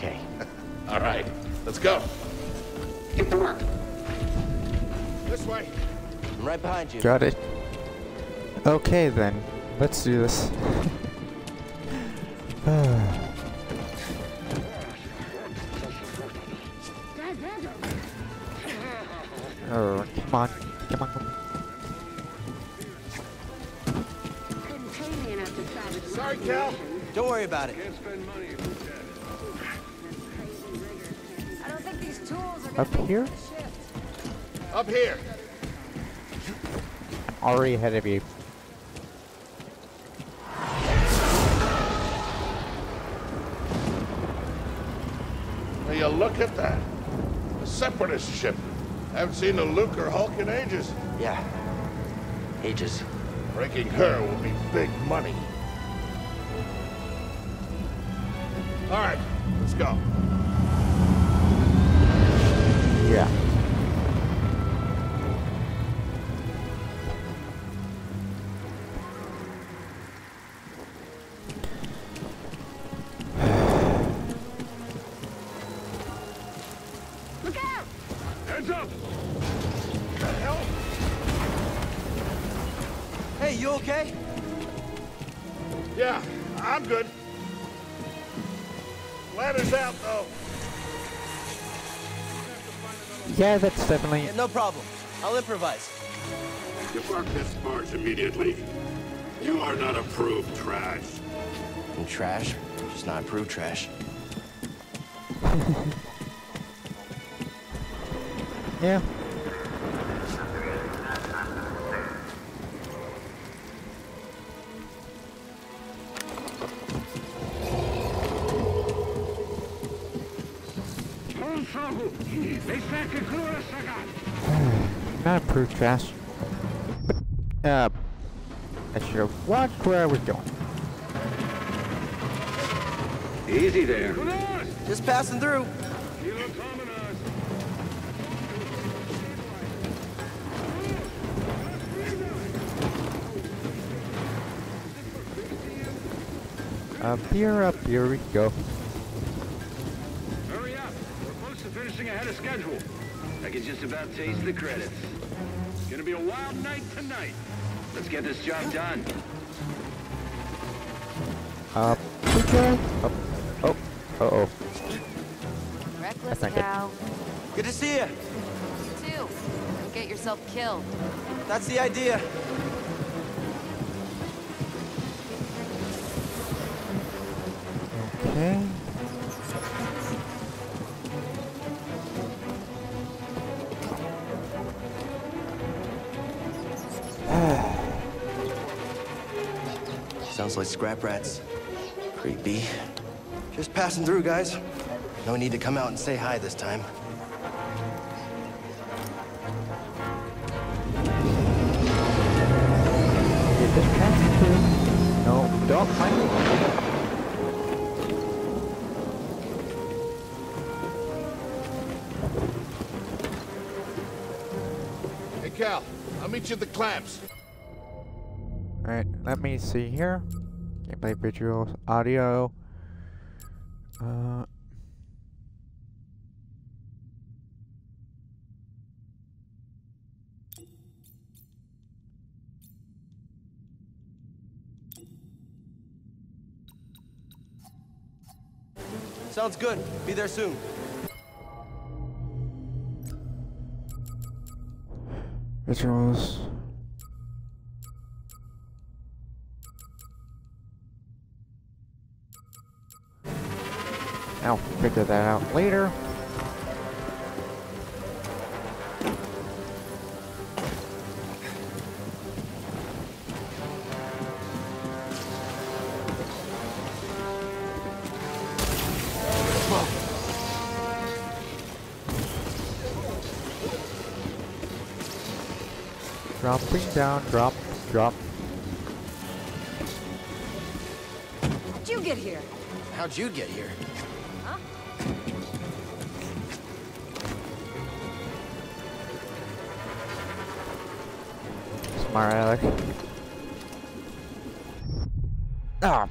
Okay. All right. Let's go. Get to work. This way. I'm right behind you. Got it. Okay then, let's do this. oh, come on, come on, come on. Sorry, Cal. Don't worry about it. Up here? Up here. Already ahead of you. Now you look at that. A separatist ship. I haven't seen a Lucrehulk in ages. Yeah. Ages. Breaking her will be big money. All right, let's go. Yeah. Definitely. Yeah, no problem. I'll improvise. Depart this barge immediately. You are not approved trash. And trash? Just not approved trash. Yeah. Not approved trash. Uh, I should have watched where I was going. Easy there. Just passing through. Up here, up here we go. Close ahead of schedule. I can just about taste the credits. It's gonna be a wild night tonight. Let's get this job done. Up we go. Up. Oh. Uh oh. Reckless not good. Good to see you. You too. Don't get yourself killed. That's the idea. Okay. Scrap rats. Creepy. Just passing through, guys. No need to come out and say hi this time. Did this pass through? No, don't mind me. Hey, Cal, I'll meet you at the clamps. Alright, let me see here. Gameplay visuals, audio. Uh, Sounds good. Be there soon. visuals. I'll figure that out later. Dropping down, drop, drop. How'd you get here? How'd you get here? Smart Alex. Ah.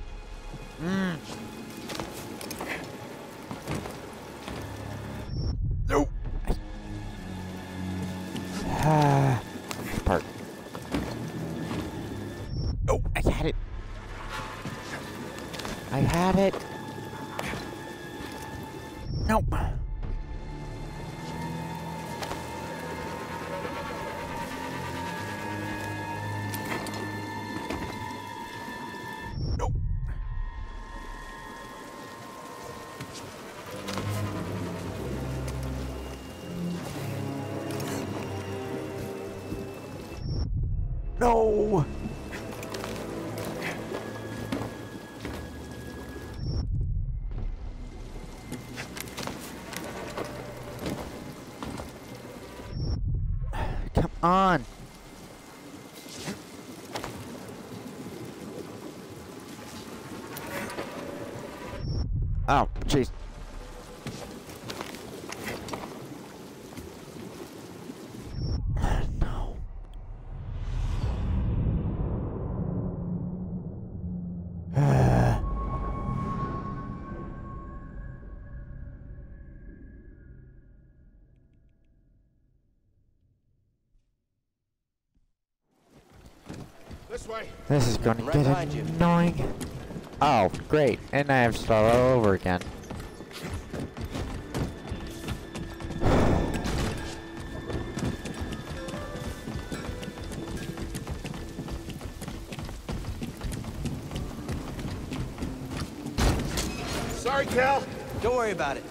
This is going to Right get behind you. annoying. Oh, great. And I have to start all over again. Sorry, Cal. Don't worry about it.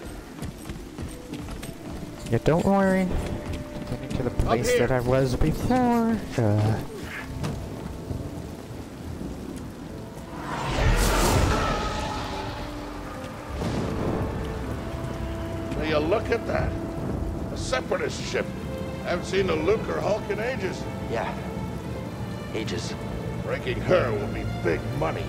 Yeah, don't worry. Getting to the place that I was before. Uh, Now you look at that. A separatist ship. I haven't seen a Lucrehulk in ages. Yeah. Ages. Breaking her will be big money.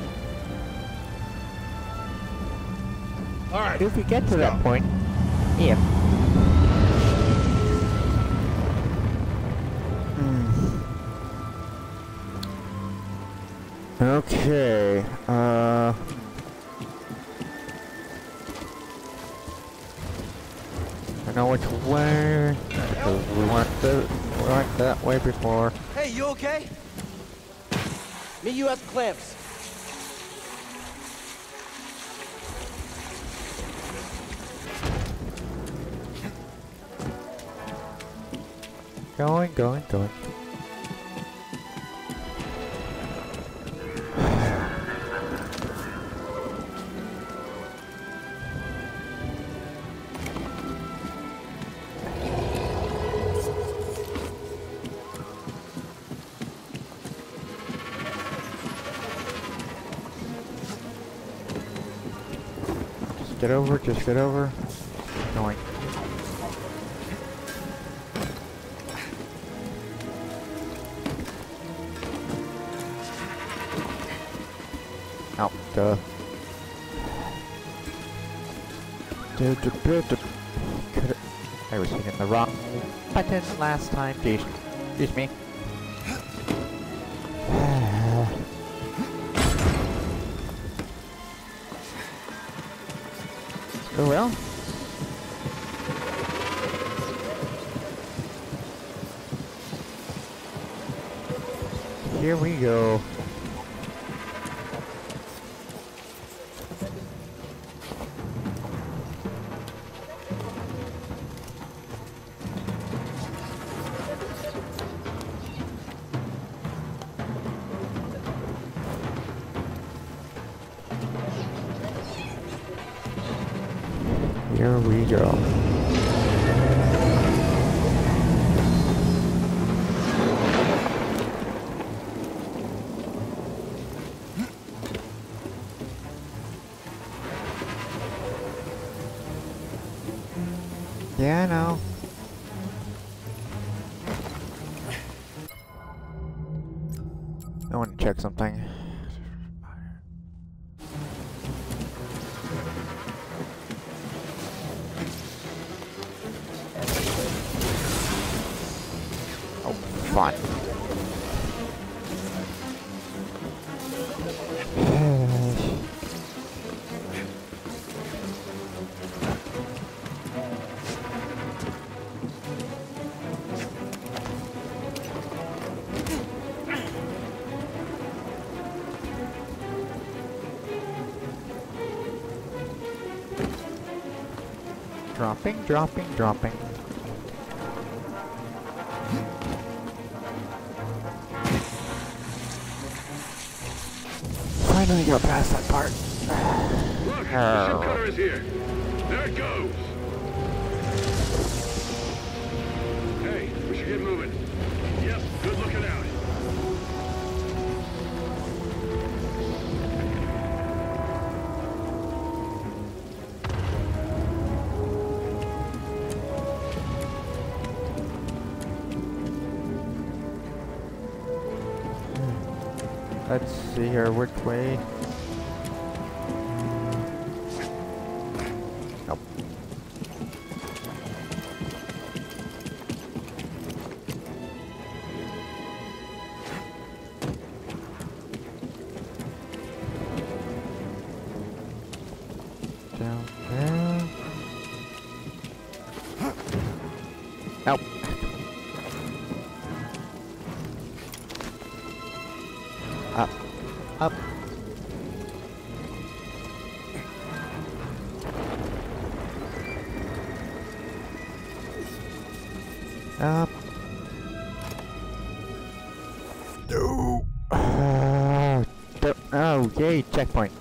All right. if we get to that go. point, yeah. Hmm. Okay. That way before. Hey, you okay? Meet you at the clamps. Going, going, going. Just get over. Going. Oh, duh. I was hitting the wrong button last time. Excuse me. Dropping, dropping. Finally got past that part. Look, the ship cutter is here. There it goes. Let's see here, which way? Checkpoint.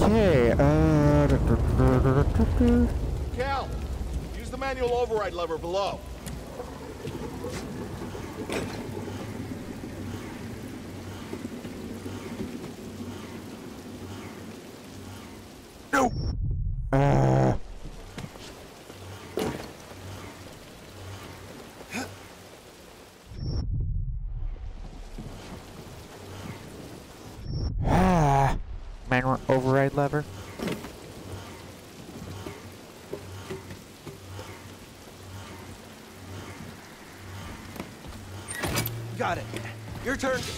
Okay. Uh. Cal, use the manual override lever below. No. Uh. Ah. Manual override lever. Got it. Your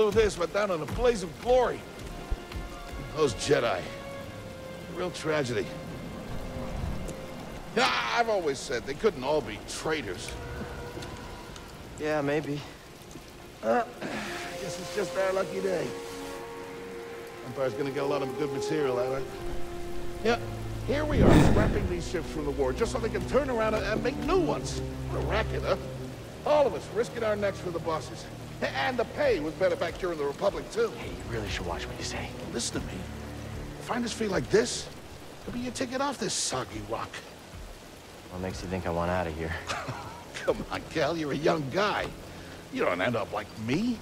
flew this went down in a blaze of glory. Those Jedi. Real tragedy. I've always said they couldn't all be traitors. Yeah, maybe. Uh, guess it's just our lucky day. Empire's gonna get a lot of good material out of it. Yeah, here we are, scrapping these ships from the war just so they can turn around and, and make new ones. What a racket, huh? All of us risking our necks for the bosses. And the pay was better back during the Republic, too. Hey, you really should watch what you say. Listen to me. Find us free like this, could be your ticket off this soggy rock. What makes you think I want out of here? Come on, Cal, you're a young guy. You don't end up like me.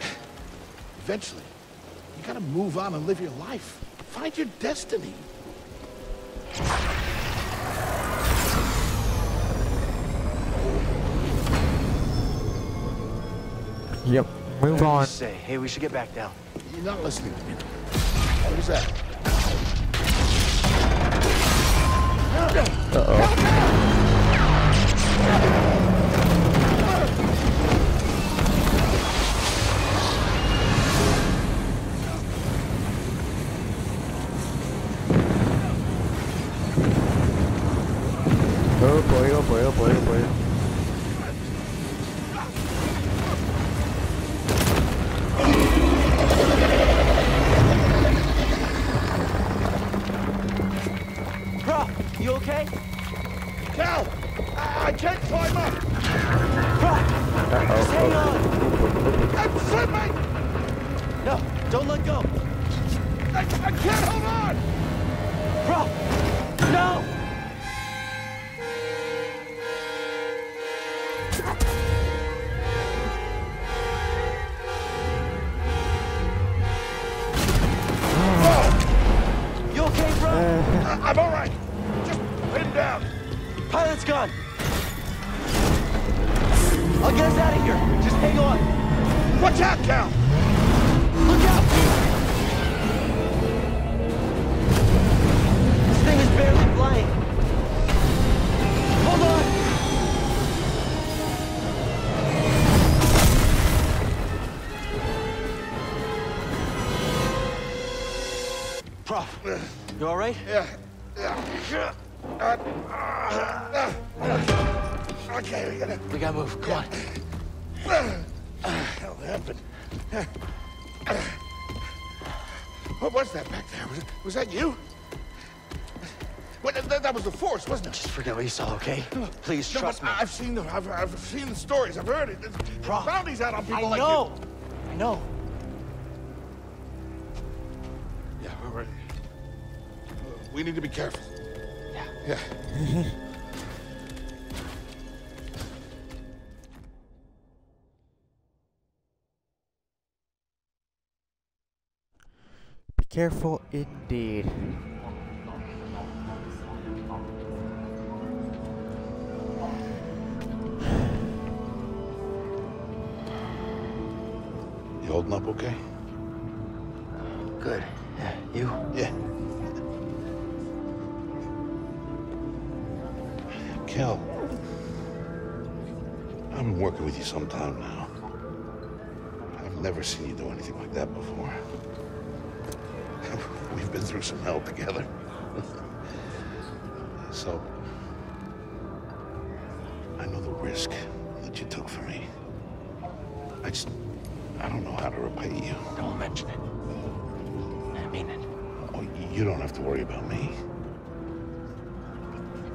Eventually, you gotta move on and live your life. Find your destiny. Yep. Move on. Say, hey, we should get back down. You're not listening to me. What is that? Oh boy, oh boy, oh boy, oh boy. You all right? Yeah. Yeah. Okay, we gotta... We gotta move. Come on. hell happened? What was that back there? Was, it, was that you? Well, that, that was the force, wasn't it? Just forget what you saw, okay? Please No, trust but me. I've seen the I've, I've seen the stories. I've heard it. There's bounties out on people I like know. I careful indeed. You holding up okay? Good. Yeah, you? Yeah. Kel, I've been working with you some time now. I've never seen you do anything like that before. We've been through some hell together. so, I know the risk that you took for me. I just, I don't know how to repay you. Don't mention it. I mean it. Oh, you don't have to worry about me.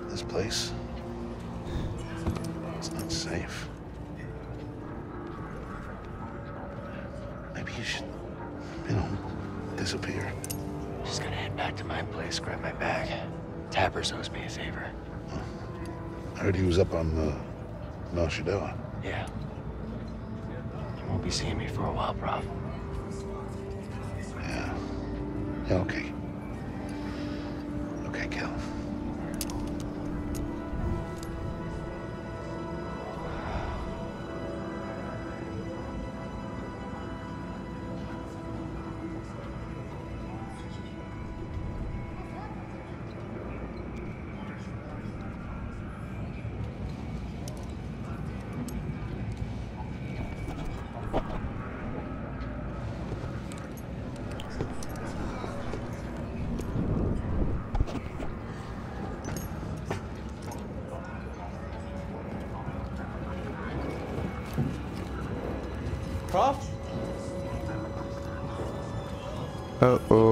This place, it's not safe. Maybe you should, you know, disappear. Just gonna head back to my place, grab my bag. Tappers owes me a favor. I heard he was up on uh, Shadowah. Yeah. You won't be seeing me for a while, Prauf. Yeah. Yeah, okay. Okay, Cal. Uh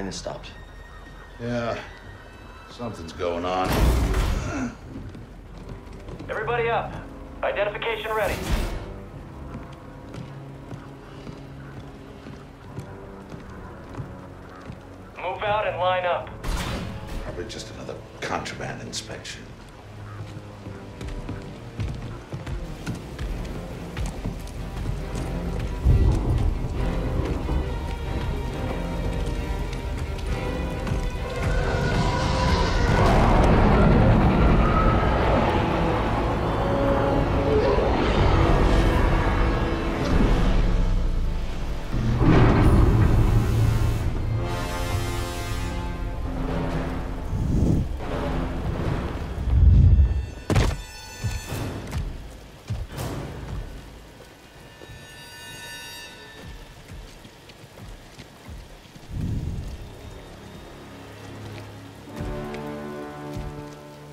Train has stopped. Yeah. Something's going on. Everybody up. Identification ready.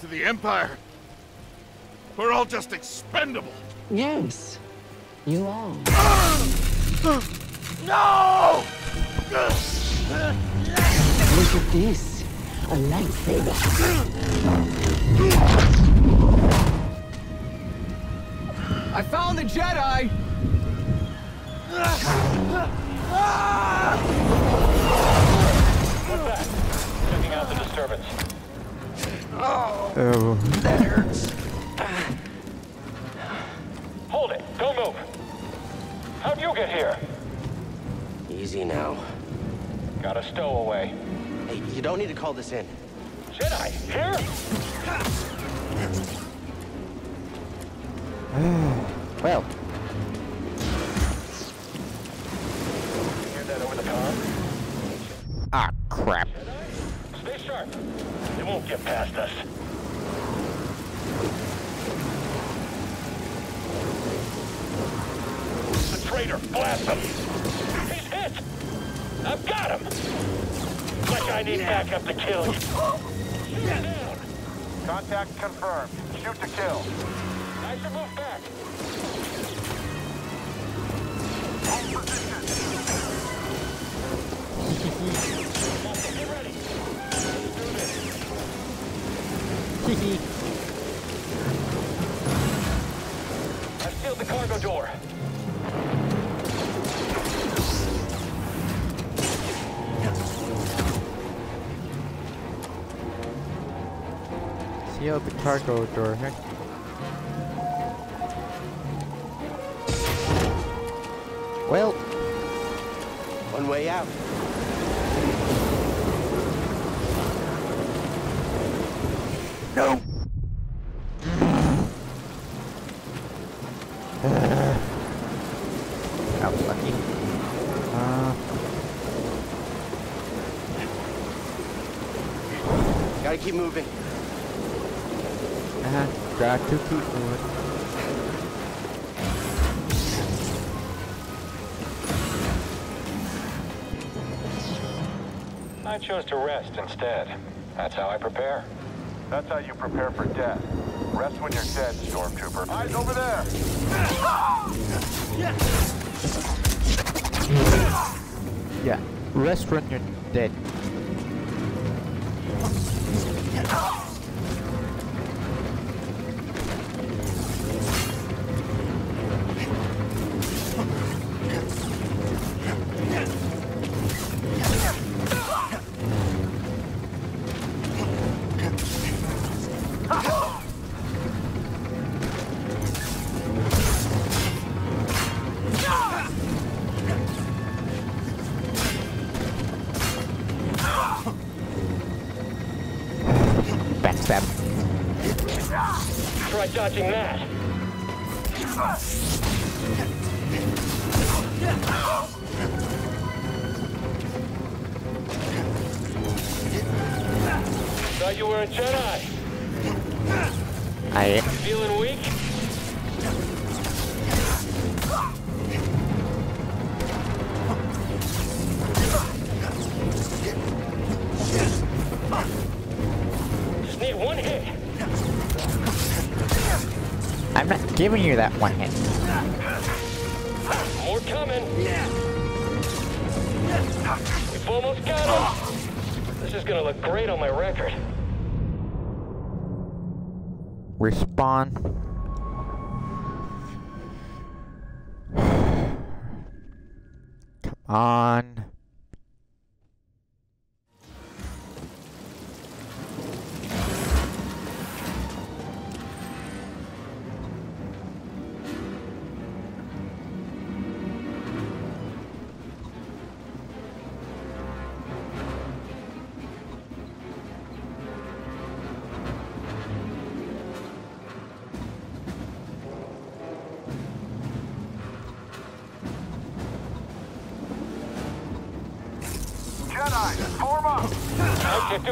To the Empire, we're all just expendable. Yes, you are. No! Look at this. A lightsaber. I found the Jedi! What's that? Checking out the disturbance. Oh. That hurts. Hold it. Don't move. How'd you get here? Easy now. Got a stowaway. Hey, you don't need to call this in. Jedi, here? Well, Hear that over the car? ah, crap. Stay sharp. Won't get past us. The traitor. Blast him. He's hit. I've got him. Like I need backup to kill you. Shoot him down. Contact confirmed. Shoot to kill. I should move back. Hold position. I've sealed the cargo door. Seal the cargo door. Heck. Well, One way out. Chose to rest instead. That's how I prepare. That's how you prepare for death. Rest when you're dead, Stormtrooper. Eyes over there! Yeah, rest when you're dead. Dodging that. That one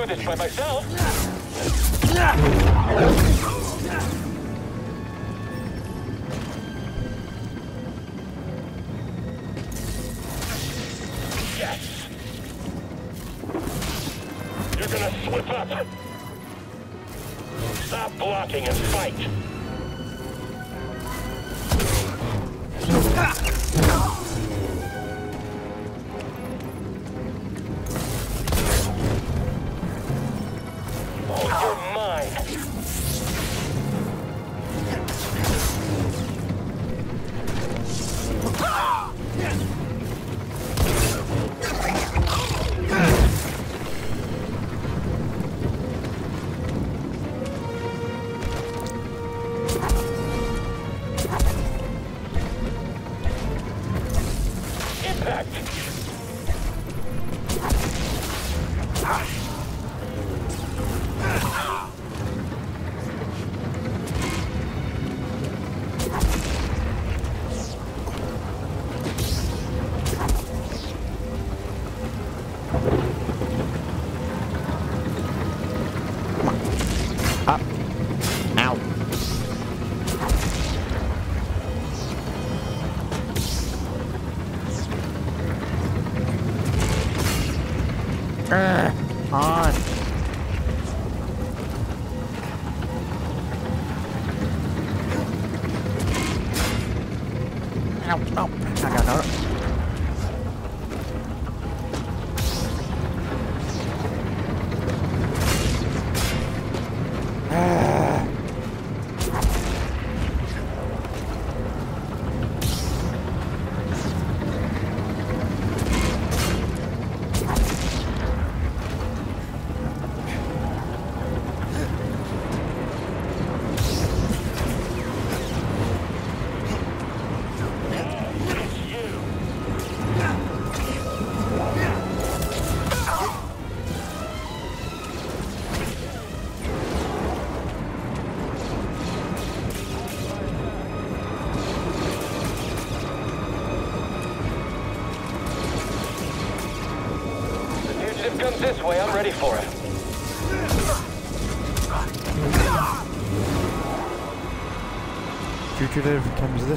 this by myself.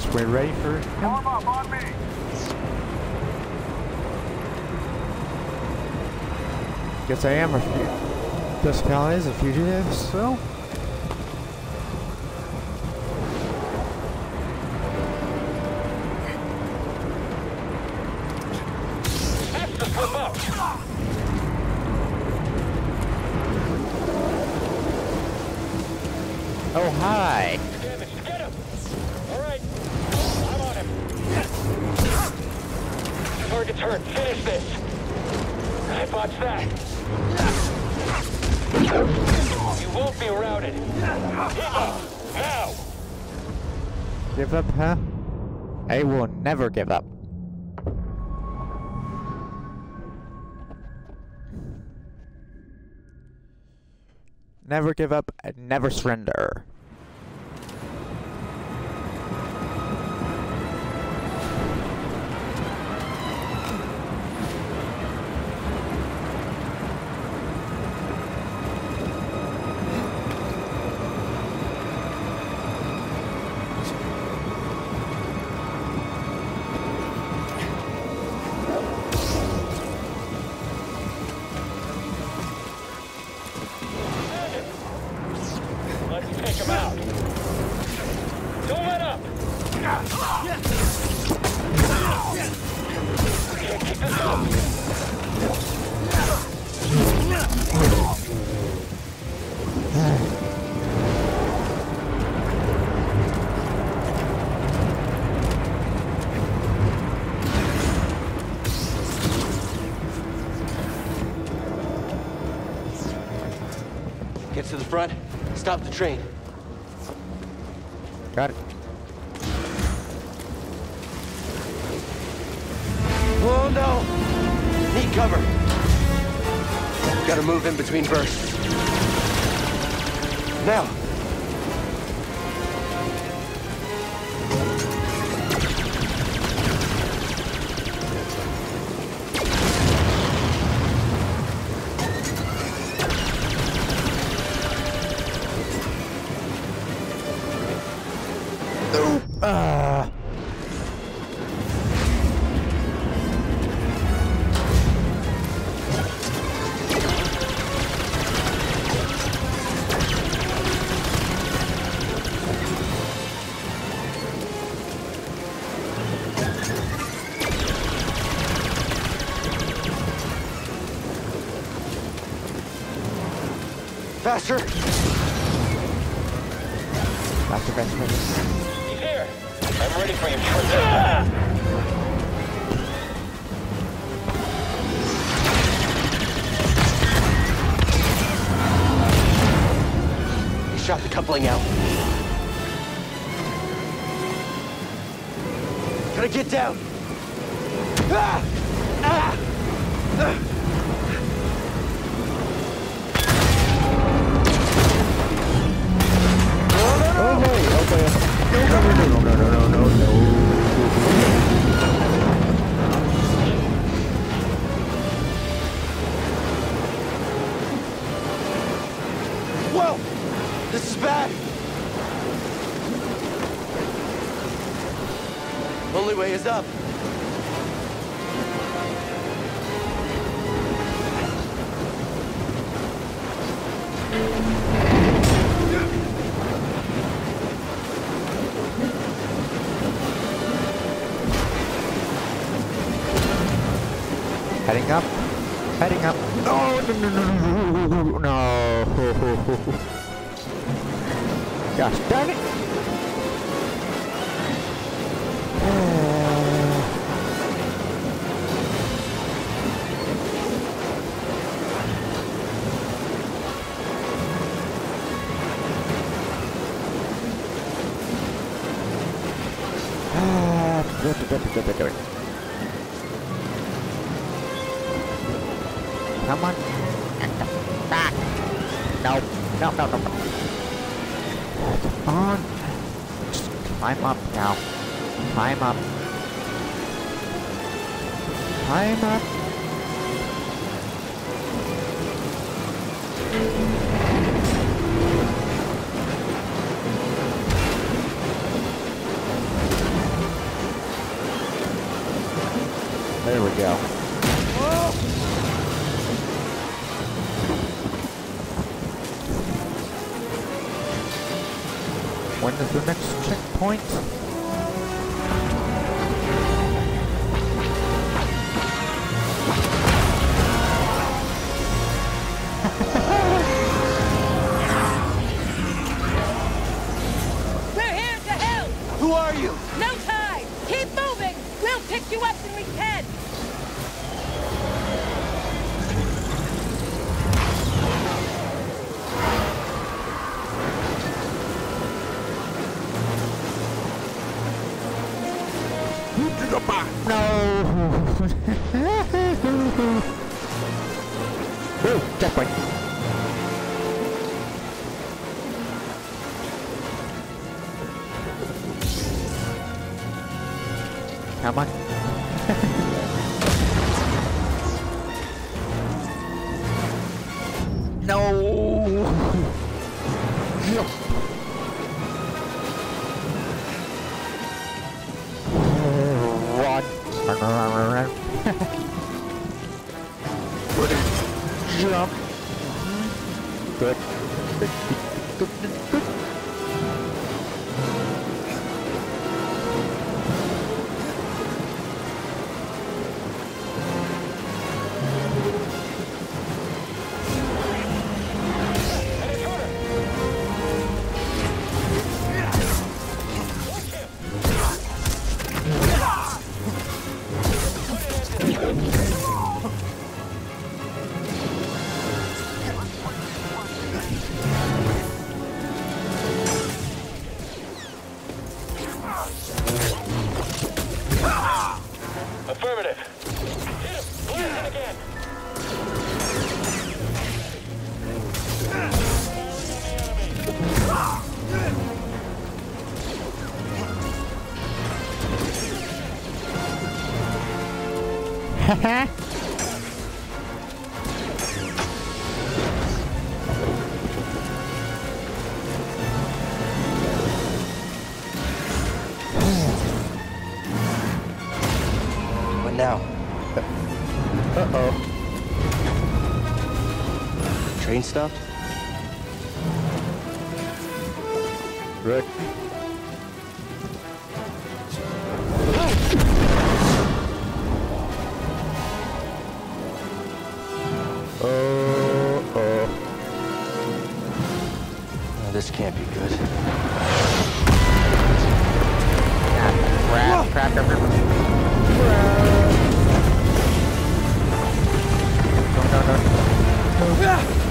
we're ready for him. Warm up on me. Guess I am a just is a fugitive, so never give up. Never give up and never surrender. Stop the train. Got it. Oh no! Need cover. Gotta move in between bursts. Now! is up. Huh? What now? Uh-oh. Train stopped? Rick. This can't be good. Crap, crap, crap, crap. Ah!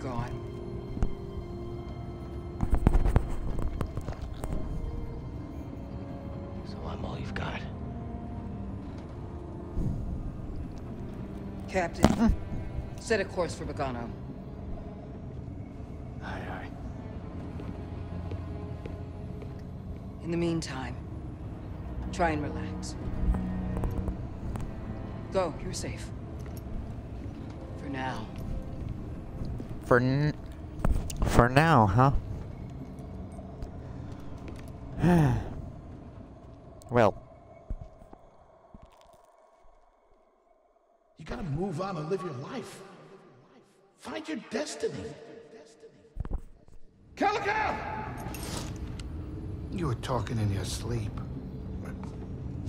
Gone. So I'm all you've got. Captain, set a course for Bogano. Aye, aye. In the meantime, try and relax. Go, you're safe. For now. For for now, huh? well, You gotta move on and live your life. Find your destiny. Calico! You were talking in your sleep.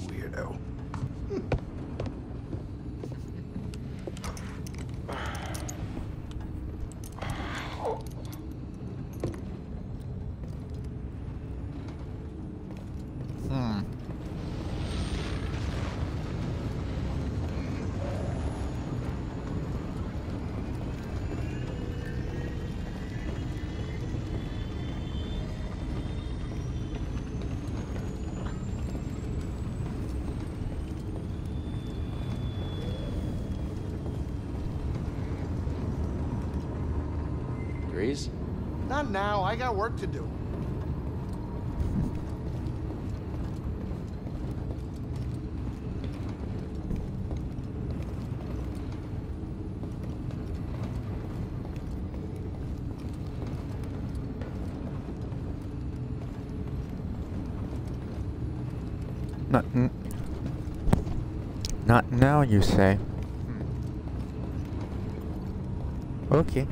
Weirdo. raise? Not now. I got work to do. Not, not now, you say? Hmm. Okay.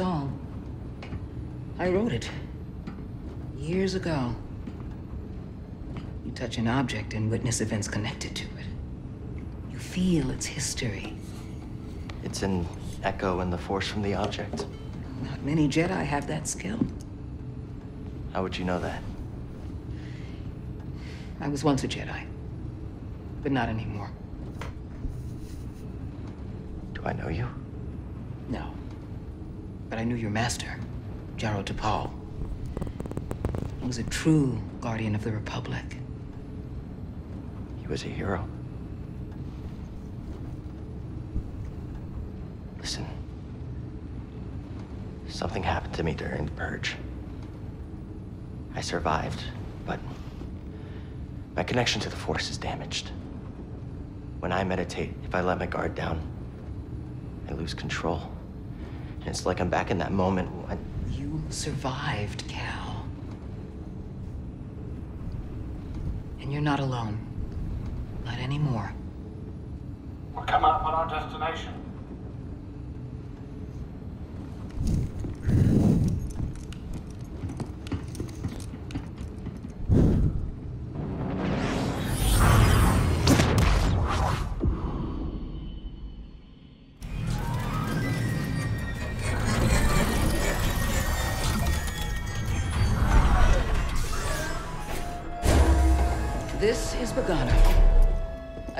All. I wrote it. Years ago. You touch an object and witness events connected to it. You feel its history. It's an echo in the force from the object. Not many Jedi have that skill. How would you know that? I was once a Jedi. But not anymore. Do I know you? I knew your master, Jaro Tapal. He was a true guardian of the Republic. He was a hero. Listen. Something happened to me during the purge. I survived, but my connection to the Force is damaged. When I meditate, if I let my guard down, I lose control. And it's like I'm back in that moment when You survived, Cal. And you're not alone. Not anymore. We're coming up on our destination.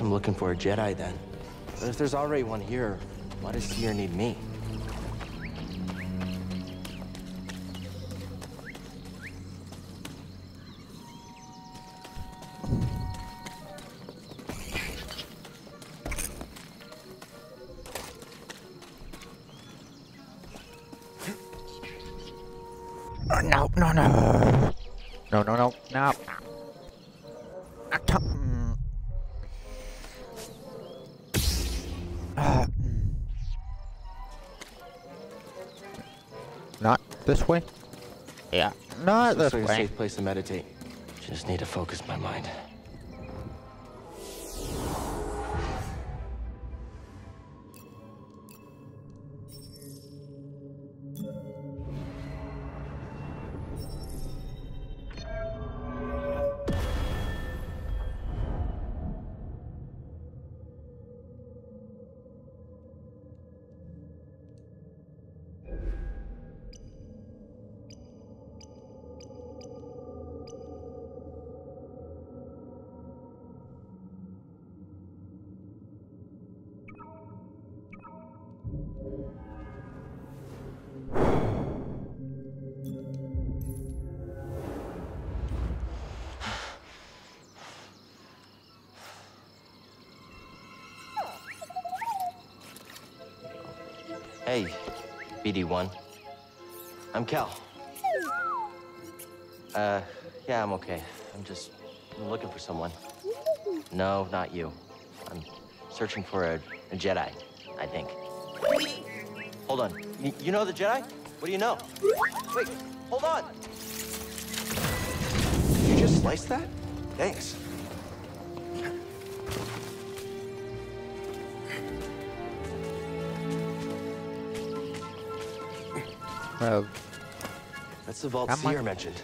I'm looking for a Jedi then. But if there's already one here, why does Tyr need me? This like a way. safe place to meditate. Just need to focus my mind. BD1. I'm Cal. Uh, yeah, I'm okay. I'm just looking for someone. No, not you. I'm searching for a, a Jedi, I think. Hold on. Y- you know the Jedi? What do you know? Wait, hold on. You just sliced that? Thanks. Well, That's the vault I- Cere mentioned.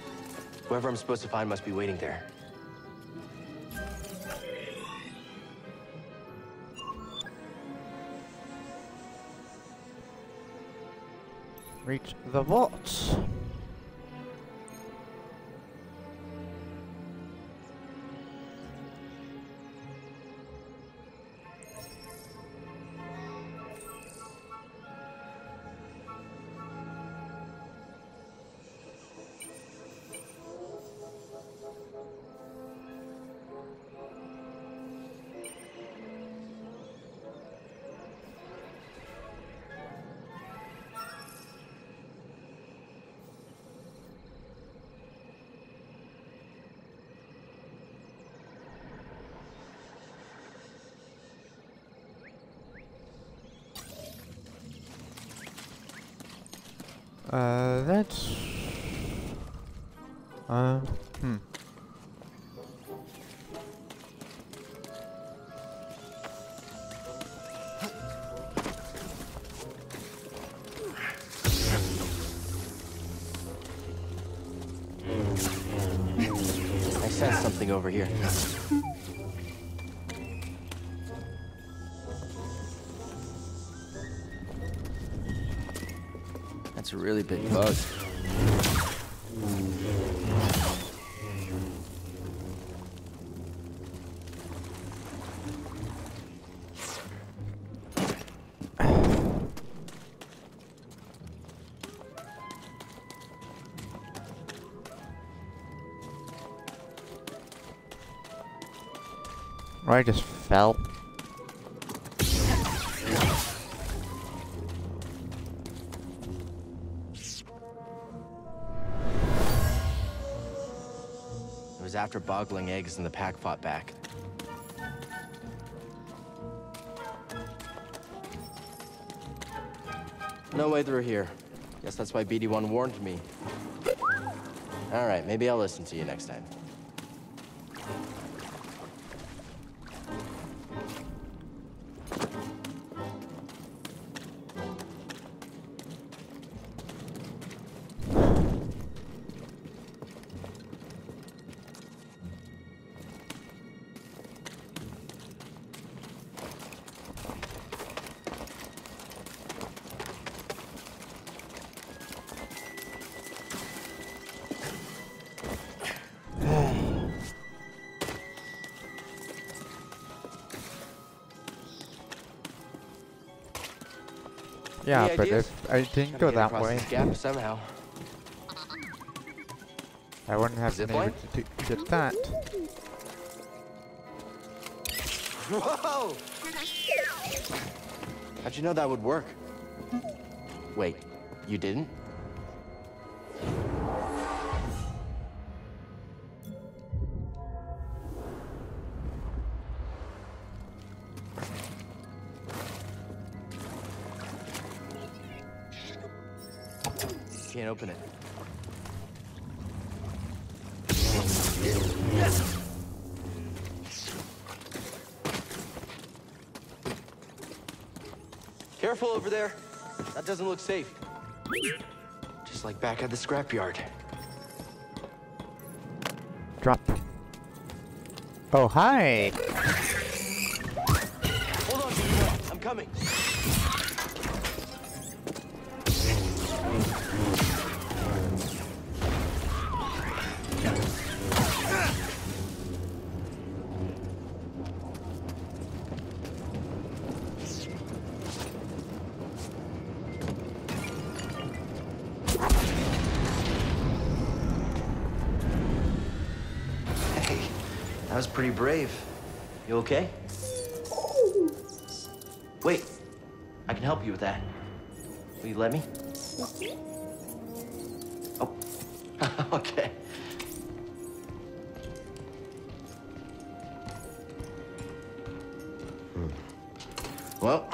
Whoever I'm supposed to find must be waiting there. reach the vaults. Really big bug. I just fell. Boggling eggs and the pack fought back. No way through here. Guess that's why BD1 warned me. All right, maybe I'll listen to you next time. Yeah, Any but ideas? if I didn't go that way, gap somehow. I wouldn't have Zip been able to do that. Whoa! How'd you know that would work? Wait, you didn't? open it. Careful over there. That doesn't look safe. Just like back at the scrapyard. Drop. Oh, hi! Hold on, I'm coming. Let me? Oh, okay. Hmm. Well,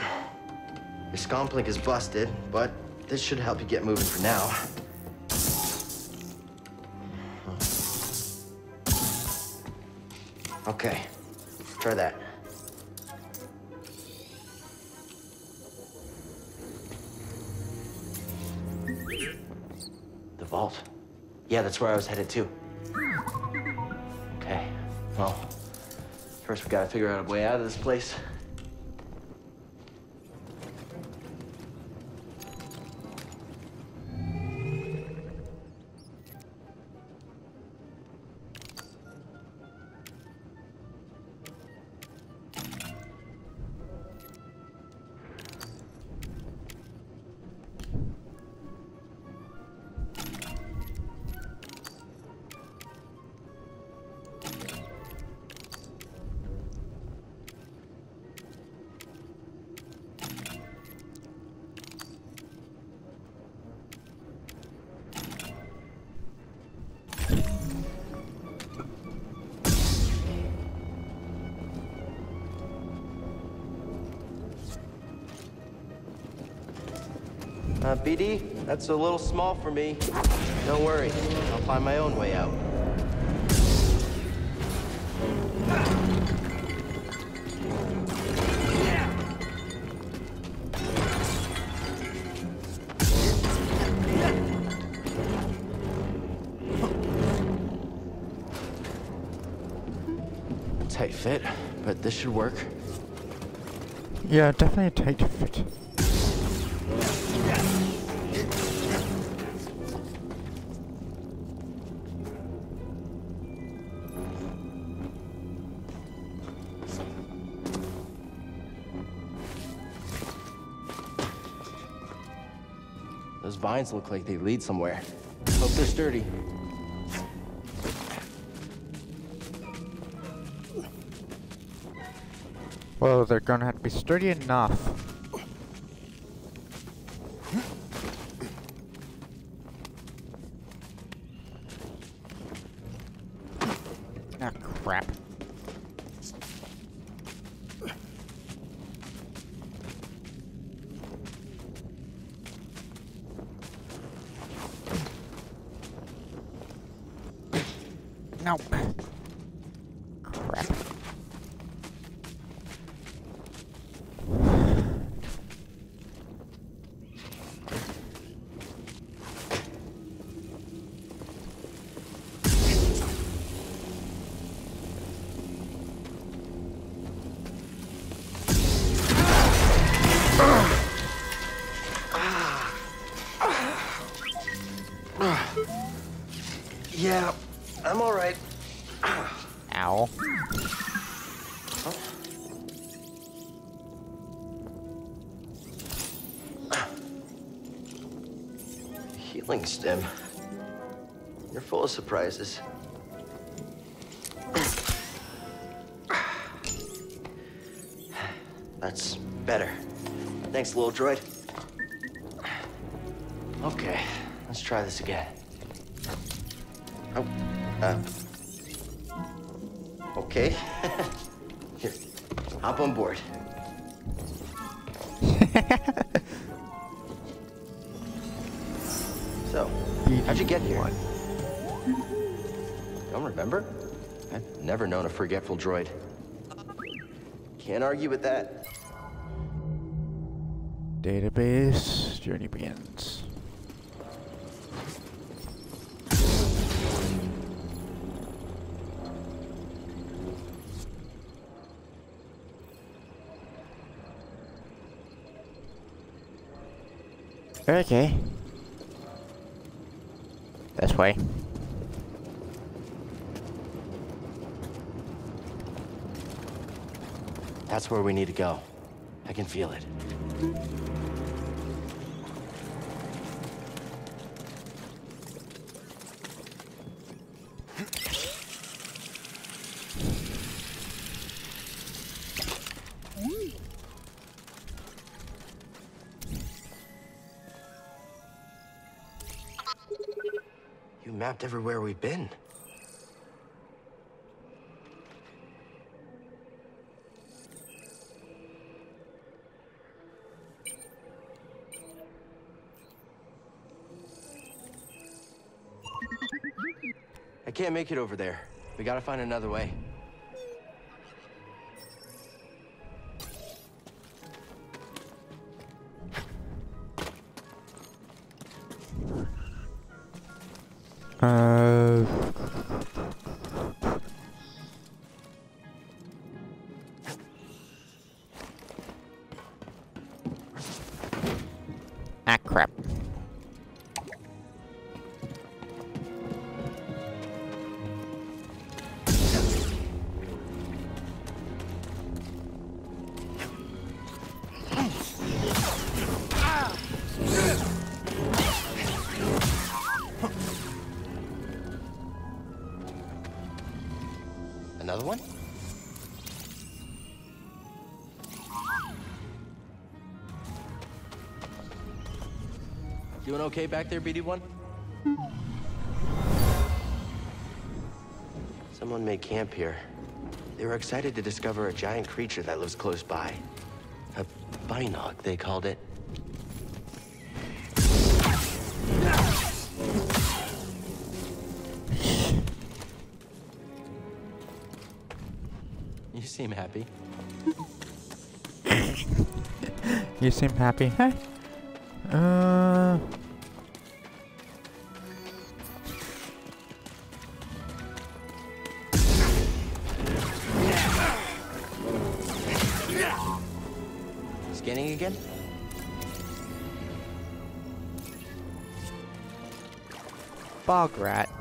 your scomp link is busted, but this should help you get moving for now. That's where I was headed to. Hmm. Okay, well, first we gotta figure out a way out of this place. That's a little small for me. Don't worry, I'll find my own way out. Tight fit, but this should work. Yeah, definitely a tight fit. Those vines look like they lead somewhere. Hope they're sturdy. Well, they're gonna have to be sturdy enough. Surprises. That's better. Thanks, little droid. Okay, let's try this again. Oh, uh. Forgetful droid. Can't argue with that. Database. Journey begins. Okay. This way. That's where we need to go. I can feel it. You mapped everywhere we've been. Can't make it over there. We gotta find another way. Uh. Another one? Doing okay back there, BD1? Someone made camp here. They were excited to discover a giant creature that lives close by. A binog, they called it. Seem happy. You seem happy, huh? Uh. Scanning again? Bog rat.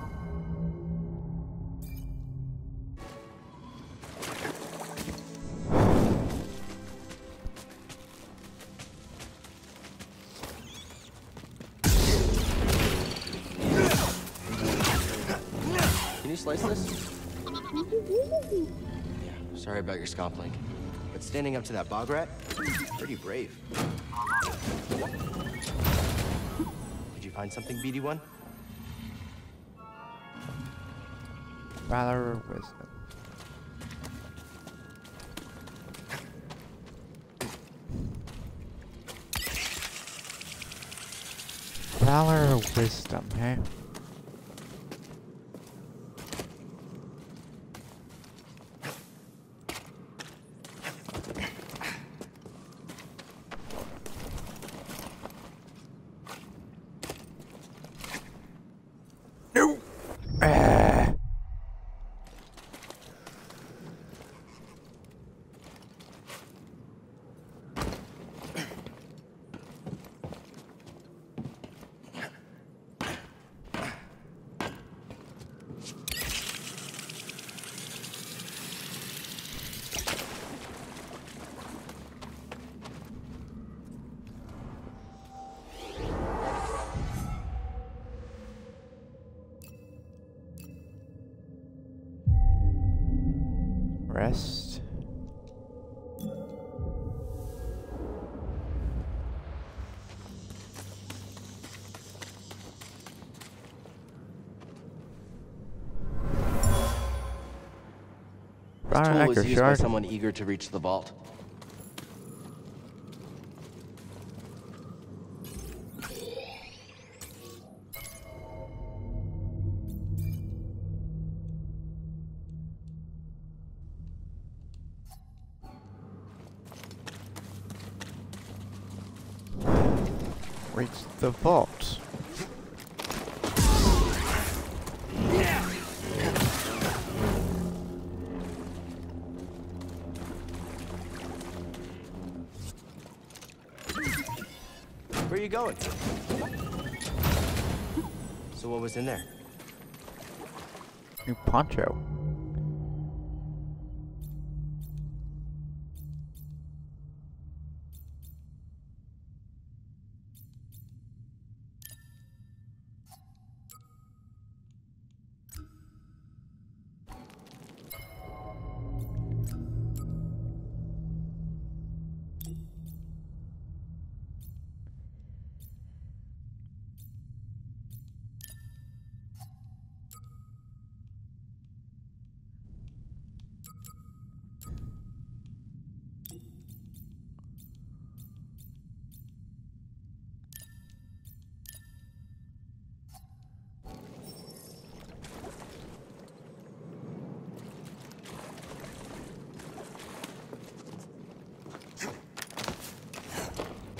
Your scomp link. But standing up to that bog rat, pretty brave. Did you find something, BD1? Valor or wisdom. Valor or wisdom, hey? This tool was used by someone eager to reach the vault. Reach the vault. Was in there? New poncho.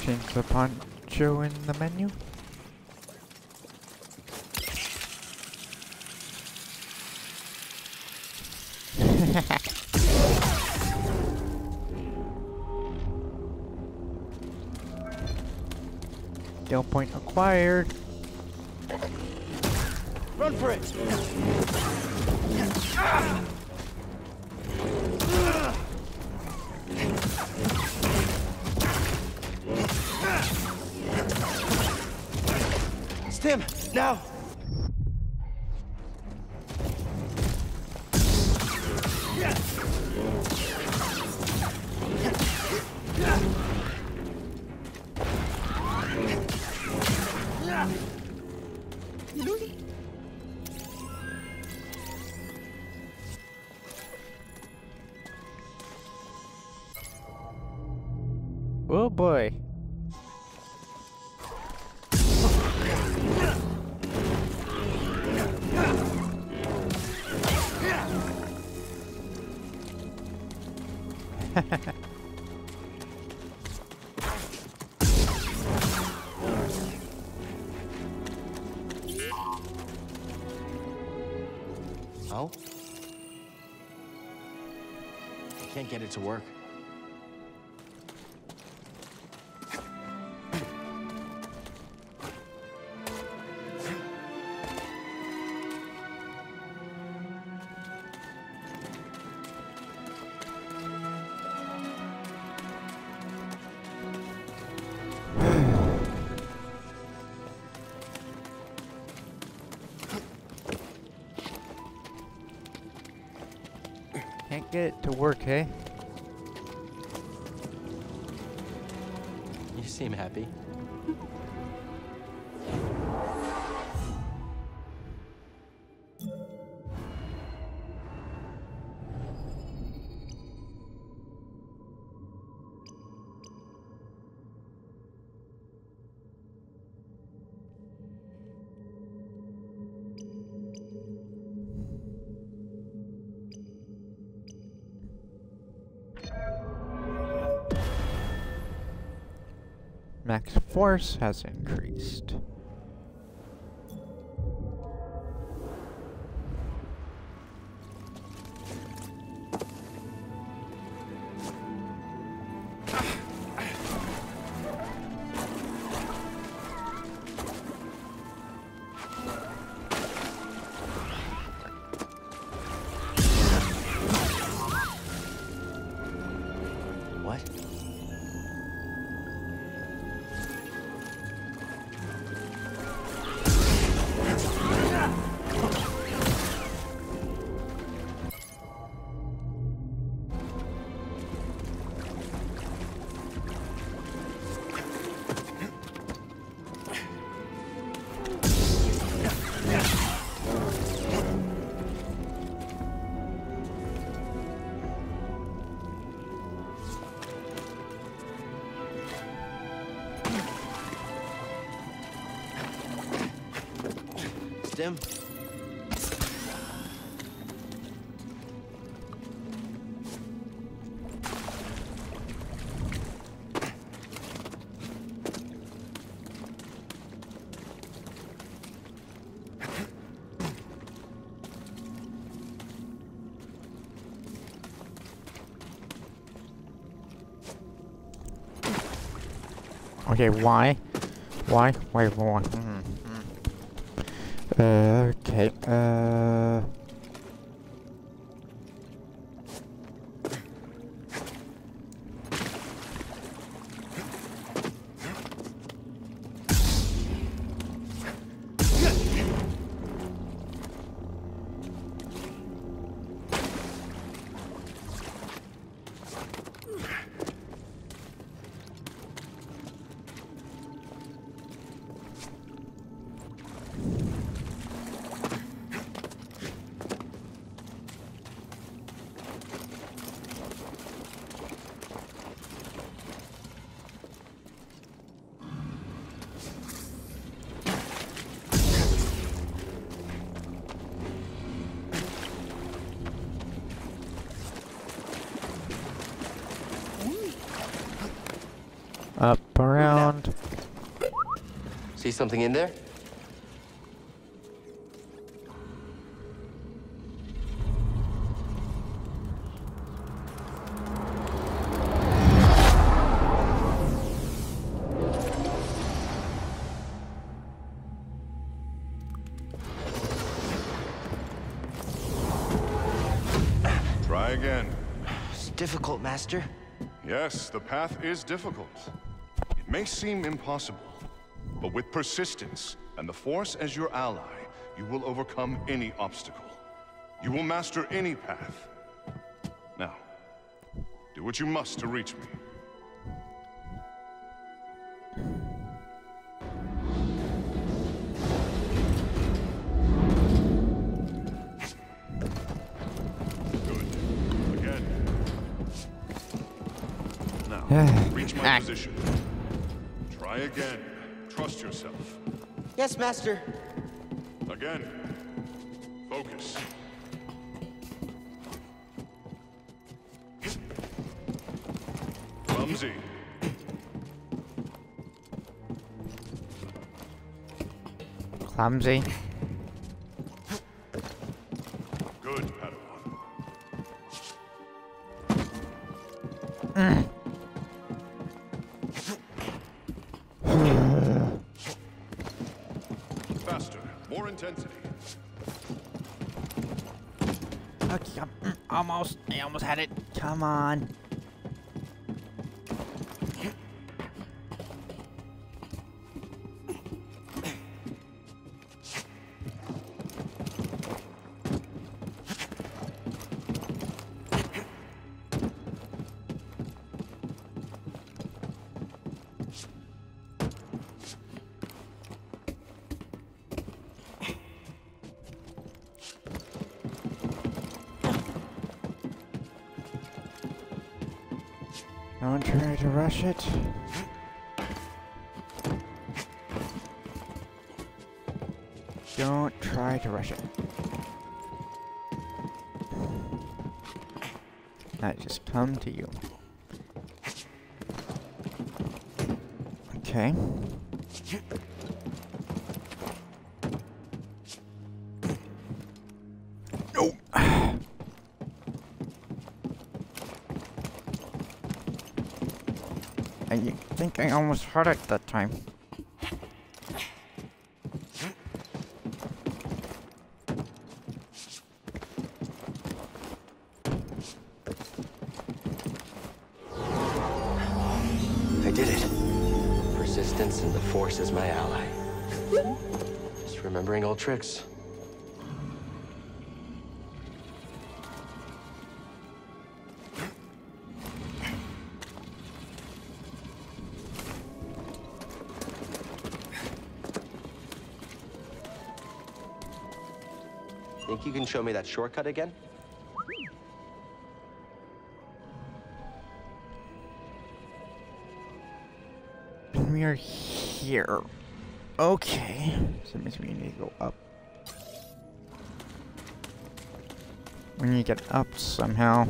Change the poncho in the menu. Skill point acquired. Run for it! Stim, to work. Can't get it to work, hey? Force has increased. Okay, why? Why? Why? Why? Mm -hmm. Uh, okay. Uh. Something in there? Try again. It's difficult, Master. Yes, the path is difficult. It may seem impossible, but with persistence and the Force as your ally, you will overcome any obstacle. You will master any path. Now, do what you must to reach me. Good. Again. Now, reach my position. Try again. Trust yourself. Yes, Master. Again. Focus. Clumsy. Clumsy. It. Come on. Don't come to you. Okay. No. I think I almost had it that time. Tricks. Think you can show me that shortcut again? We're here. Okay. So that means we need to go up. We need to get up somehow.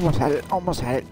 Almost had it, almost had it.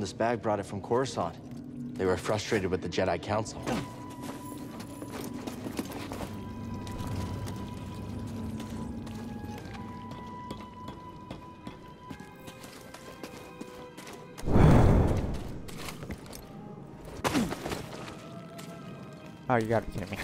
This bag brought it from Coruscant. They were frustrated with the Jedi Council. Oh, you gotta be kidding me.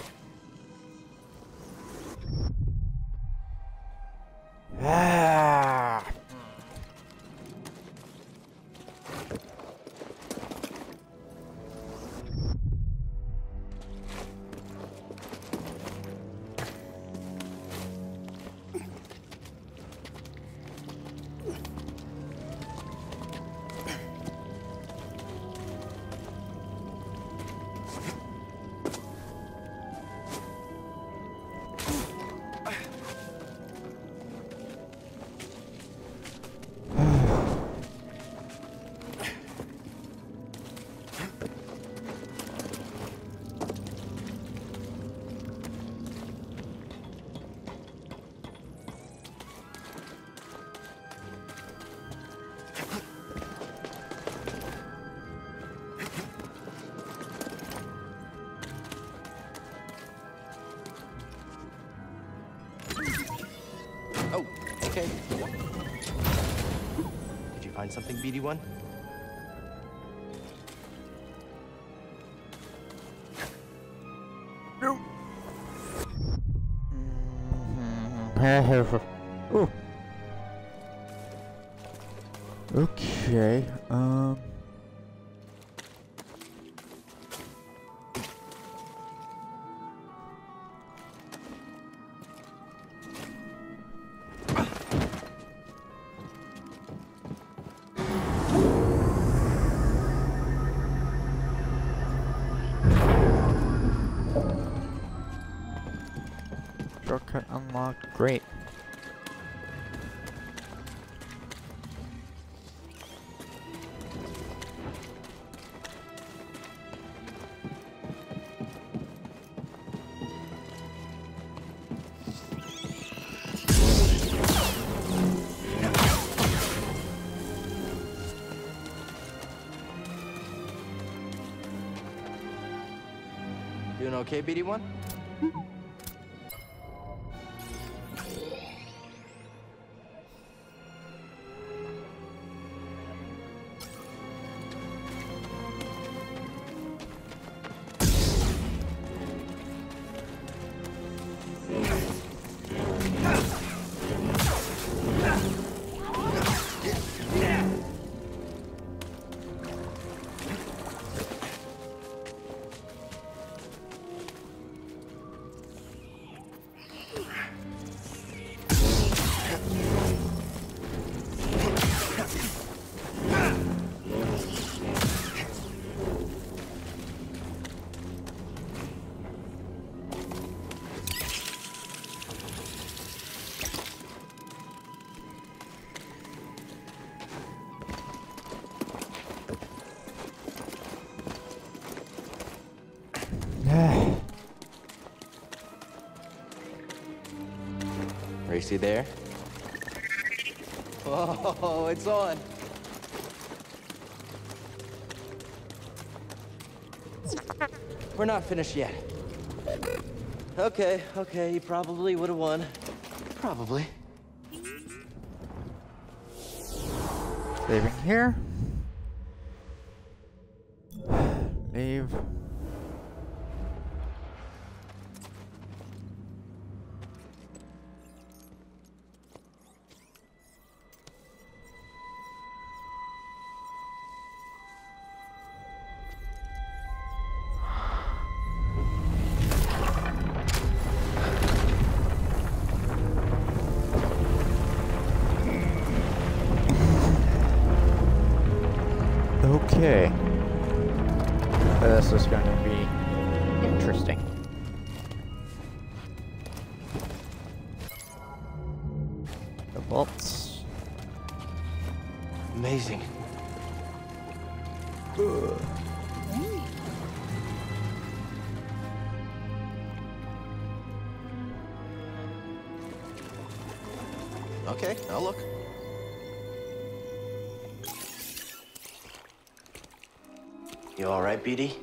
Find something, BD1? Ooh. Okay, um... okay, BD1? There? Oh, it's on. We're not finished yet. Okay, okay, you probably would have won. Probably. Leaving here. Leave. Okay, I'll look. You all right, BD?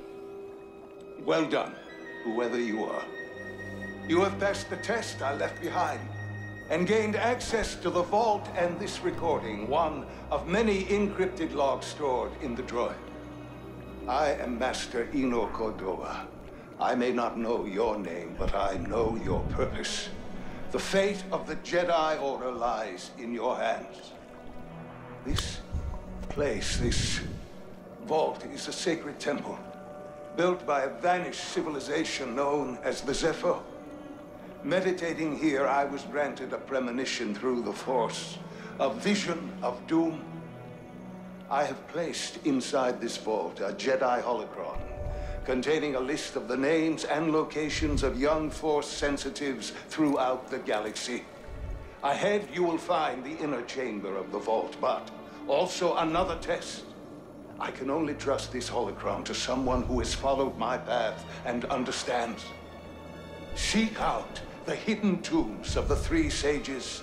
Well done, whoever you are. You have passed the test I left behind and gained access to the vault and this recording, one of many encrypted logs stored in the droid. I am Master Eno Cordova. I may not know your name, but I know your purpose. The fate of the Jedi Order lies in your hands. This place, this vault, is a sacred temple built by a vanished civilization known as the Zeffo. Meditating here, I was granted a premonition through the Force, a vision of doom. I have placed inside this vault a Jedi holocron containing a list of the names and locations of young Force sensitives throughout the galaxy. Ahead, you will find the inner chamber of the vault, but also another test. I can only trust this holocron to someone who has followed my path and understands. Seek out the hidden tombs of the three sages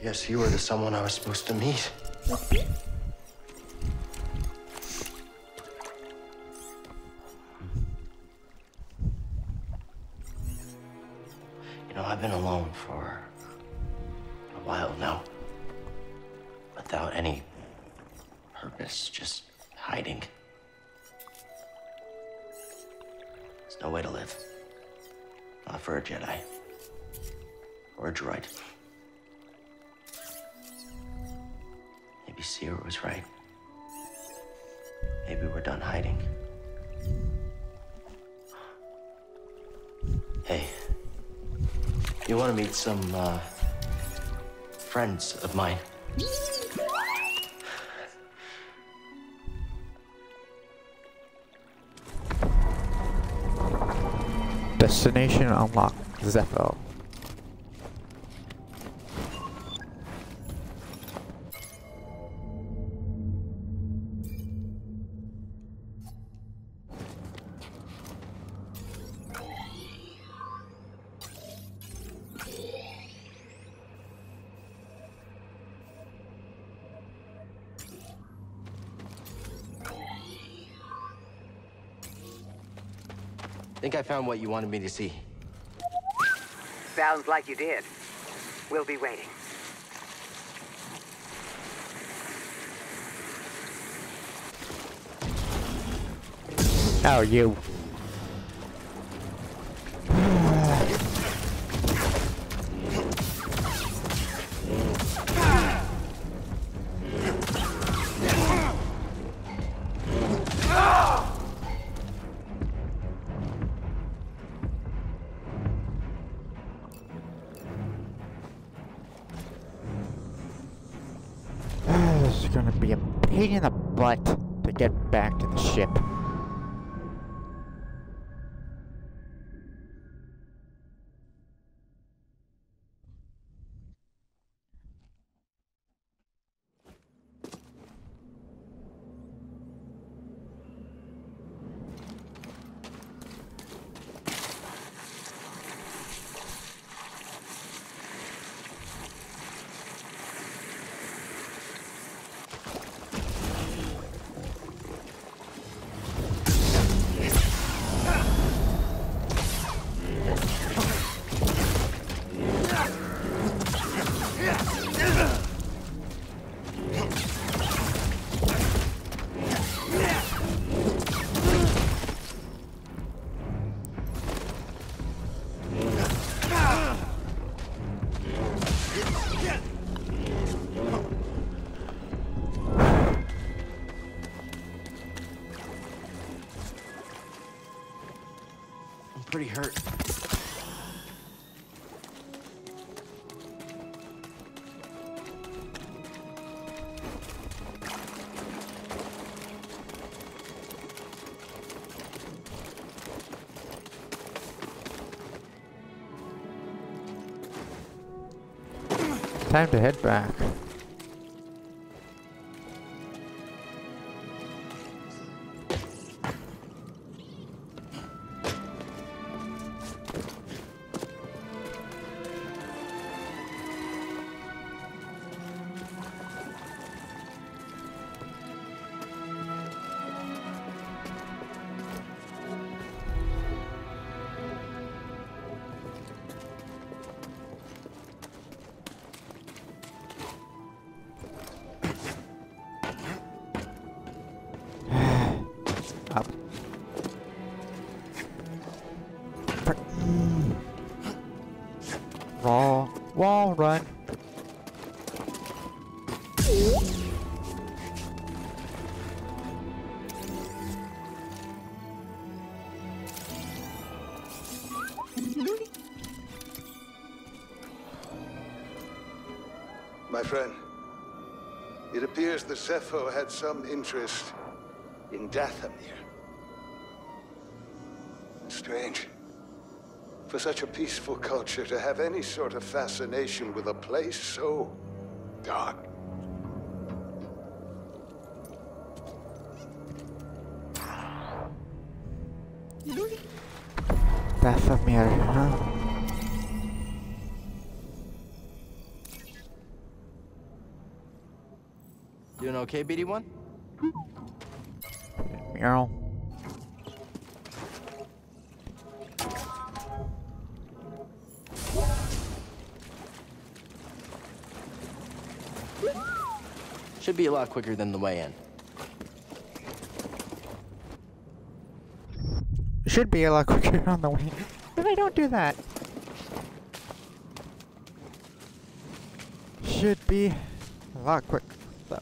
I guess you were the someone I was supposed to meet. You know, I've been alone for a while now. Without any purpose, just hiding. There's no way to live. Not for a Jedi. Or a droid. Maybe Cere was right. Maybe we're done hiding. Hey, you want to meet some, uh, friends of mine? Destination unlocked. Zeffo. Found what you wanted me to see. Sounds like you did. We'll be waiting. How are you. Gonna be a pain in the butt to get back to the ship. Time to head back. Appears had some interest in Dathomir. Strange. For such a peaceful culture to have any sort of fascination with a place so Okay, BD1? Meow. Should be a lot quicker than the way in. Should be a lot quicker on the way. But I don't do that. Should be a lot quicker. So.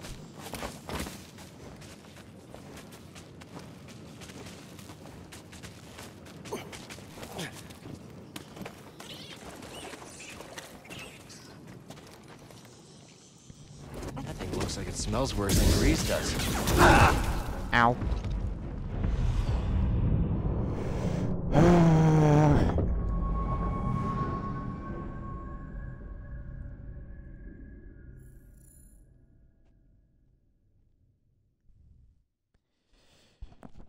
That thing looks like it smells worse than Greez does. Ah. Ow.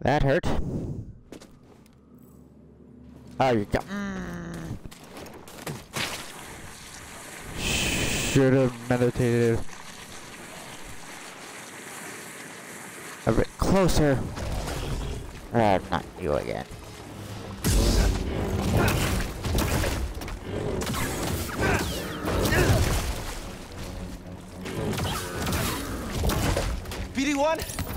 that hurt. Oh, you go. Mm. Should have meditated a bit closer. Uh, not you again. BD1?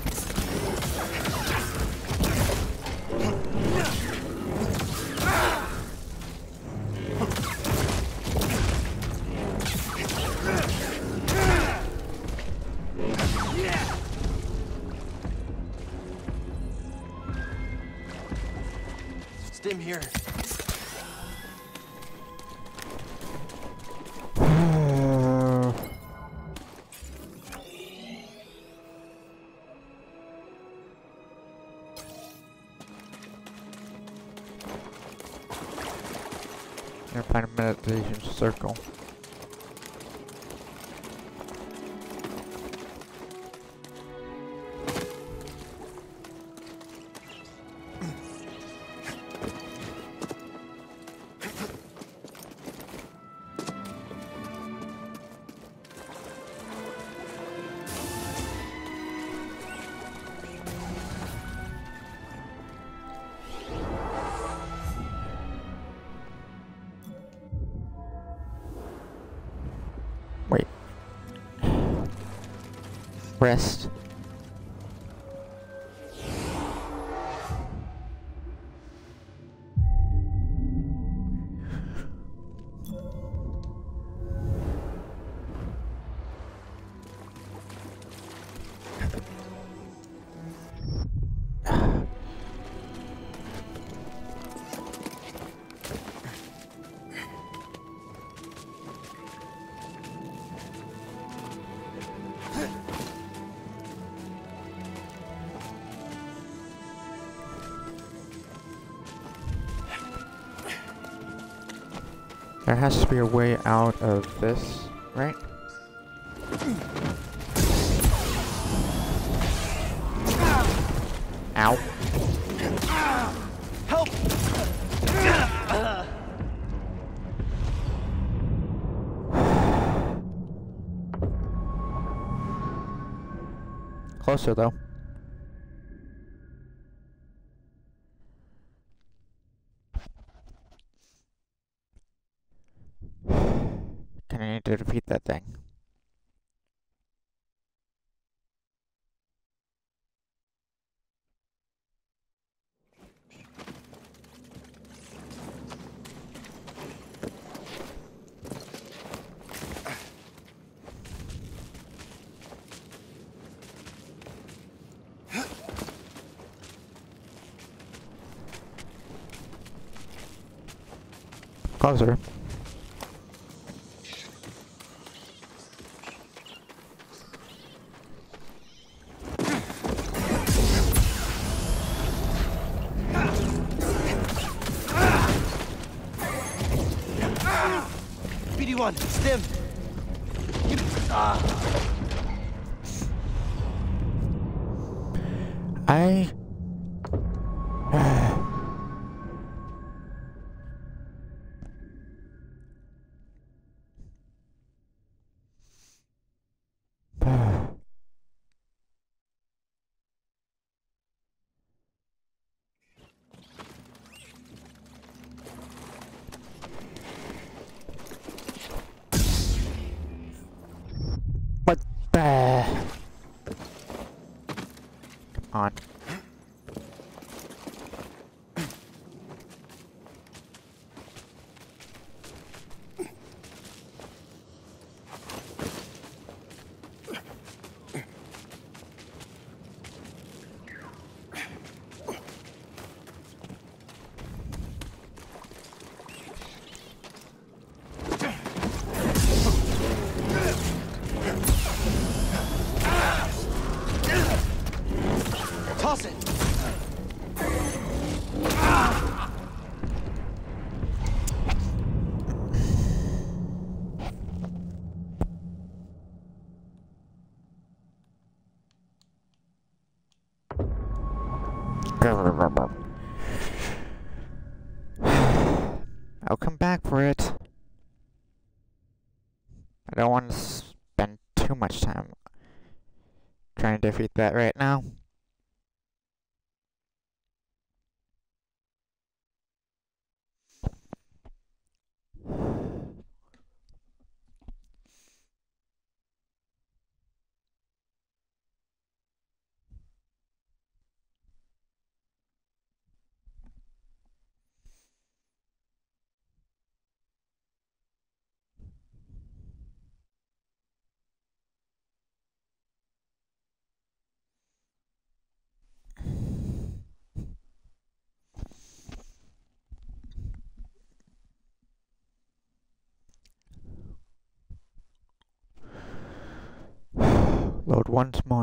circle. press has to be a way out of this, right? Ow. Help! Closer though. browser. on that right? once more.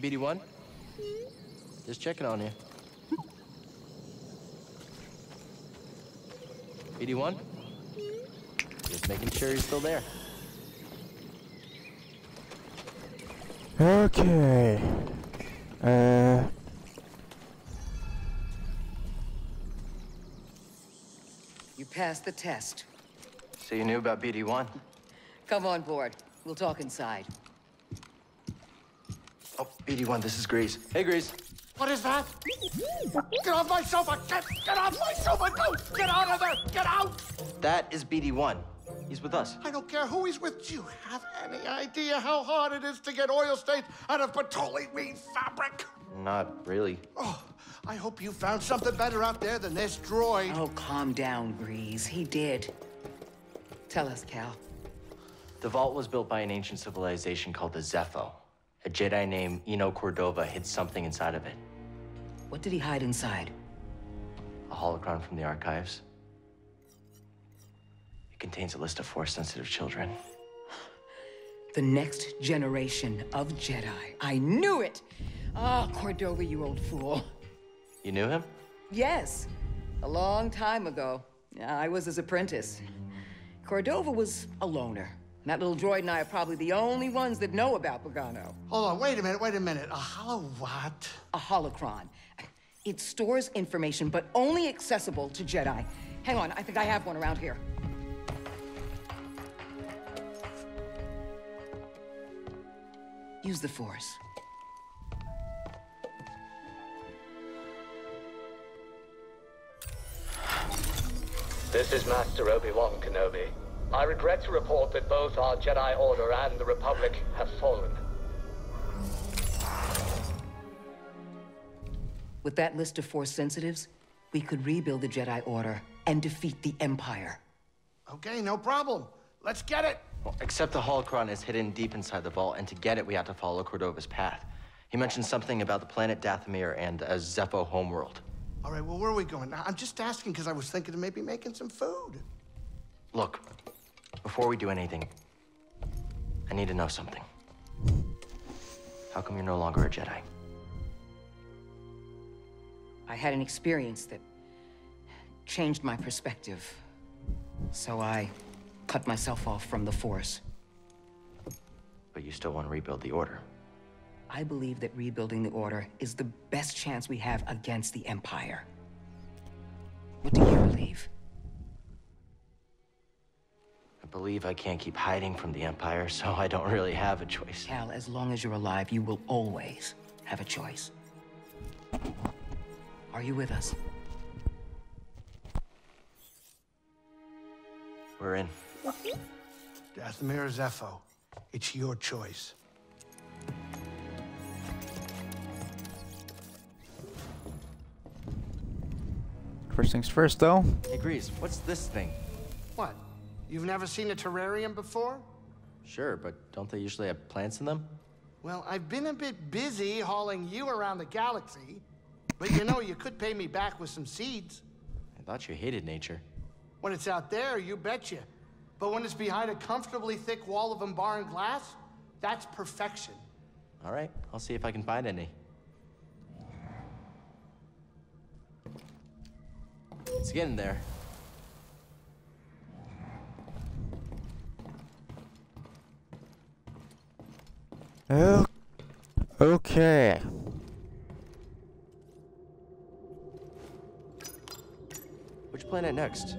BD1. Just checking on you. BD1? Just making sure you're still there. Okay. Uh. You passed the test. So you knew about BD1? Come on board. We'll talk inside. Oh, BD1, this is Greez. Hey, Greez. What is that? Get off my sofa! Get, get off my sofa! Go! Get out of there! Get out! That is BD1. He's with us. I don't care who he's with. Do you have any idea how hard it is to get oil stains out of petroleum fabric? Not really. Oh, I hope you found something better out there than this droid. Oh, calm down, Greez. He did. Tell us, Cal. The vault was built by an ancient civilization called the Zeffo. A Jedi named Eno Cordova hid something inside of it. What did he hide inside? A holocron from the archives. It contains a list of Force-sensitive children. The next generation of Jedi. I knew it! Ah, Cordova, you old fool. You knew him? Yes, a long time ago. I was his apprentice. Cordova was a loner. That little droid and I are probably the only ones that know about Bogano. Hold on, wait a minute, wait a minute. A hollow what? A holocron. It stores information, but only accessible to Jedi. Hang on, I think I have one around here. Use the Force. This is Master Obi-Wan Kenobi. I regret to report that both our Jedi Order and the Republic have fallen. With that list of Force sensitives, we could rebuild the Jedi Order and defeat the Empire. Okay, no problem. Let's get it. Well, except the holocron is hidden deep inside the vault, and to get it, we have to follow Cordova's path. He mentioned something about the planet Dathomir and a Zeffo homeworld. All right, well, where are we going? I'm just asking because I was thinking of maybe making some food. Look, before we do anything, I need to know something. How come you're no longer a Jedi? I had an experience that changed my perspective. So I cut myself off from the Force. But you still want to rebuild the Order. I believe that rebuilding the Order is the best chance we have against the Empire. What do you believe? I believe I can't keep hiding from the Empire, so I don't really have a choice. Cal, as long as you're alive, you will always have a choice. Are you with us? We're in. Dathomir Zeffo. It's your choice. First things first, though. Hey, Greez, what's this thing? What? You've never seen a terrarium before? Sure, but don't they usually have plants in them? Well, I've been a bit busy hauling you around the galaxy. But you know, you could pay me back with some seeds. I thought you hated nature. When it's out there, you betcha. But when it's behind a comfortably thick wall of embarring glass, that's perfection. All right, I'll see if I can find any. It's getting there. Okay. Which planet next?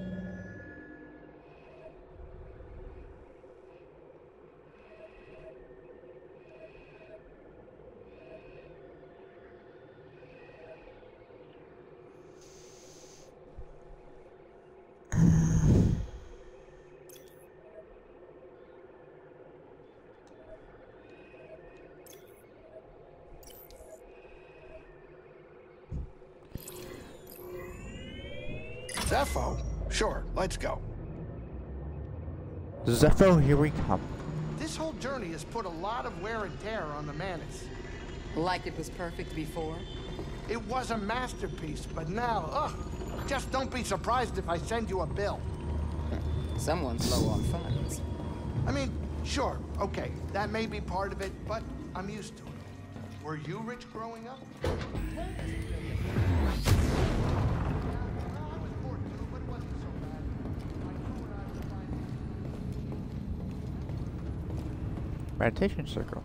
Zeffo? Sure, let's go. Zeffo, here we come. This whole journey has put a lot of wear and tear on the Mantis. Like it was perfect before? It was a masterpiece, but now, ugh, just don't be surprised if I send you a bill. Someone's low on funds. I mean, sure, okay, that may be part of it, but I'm used to it. Were you rich growing up? Meditation circle.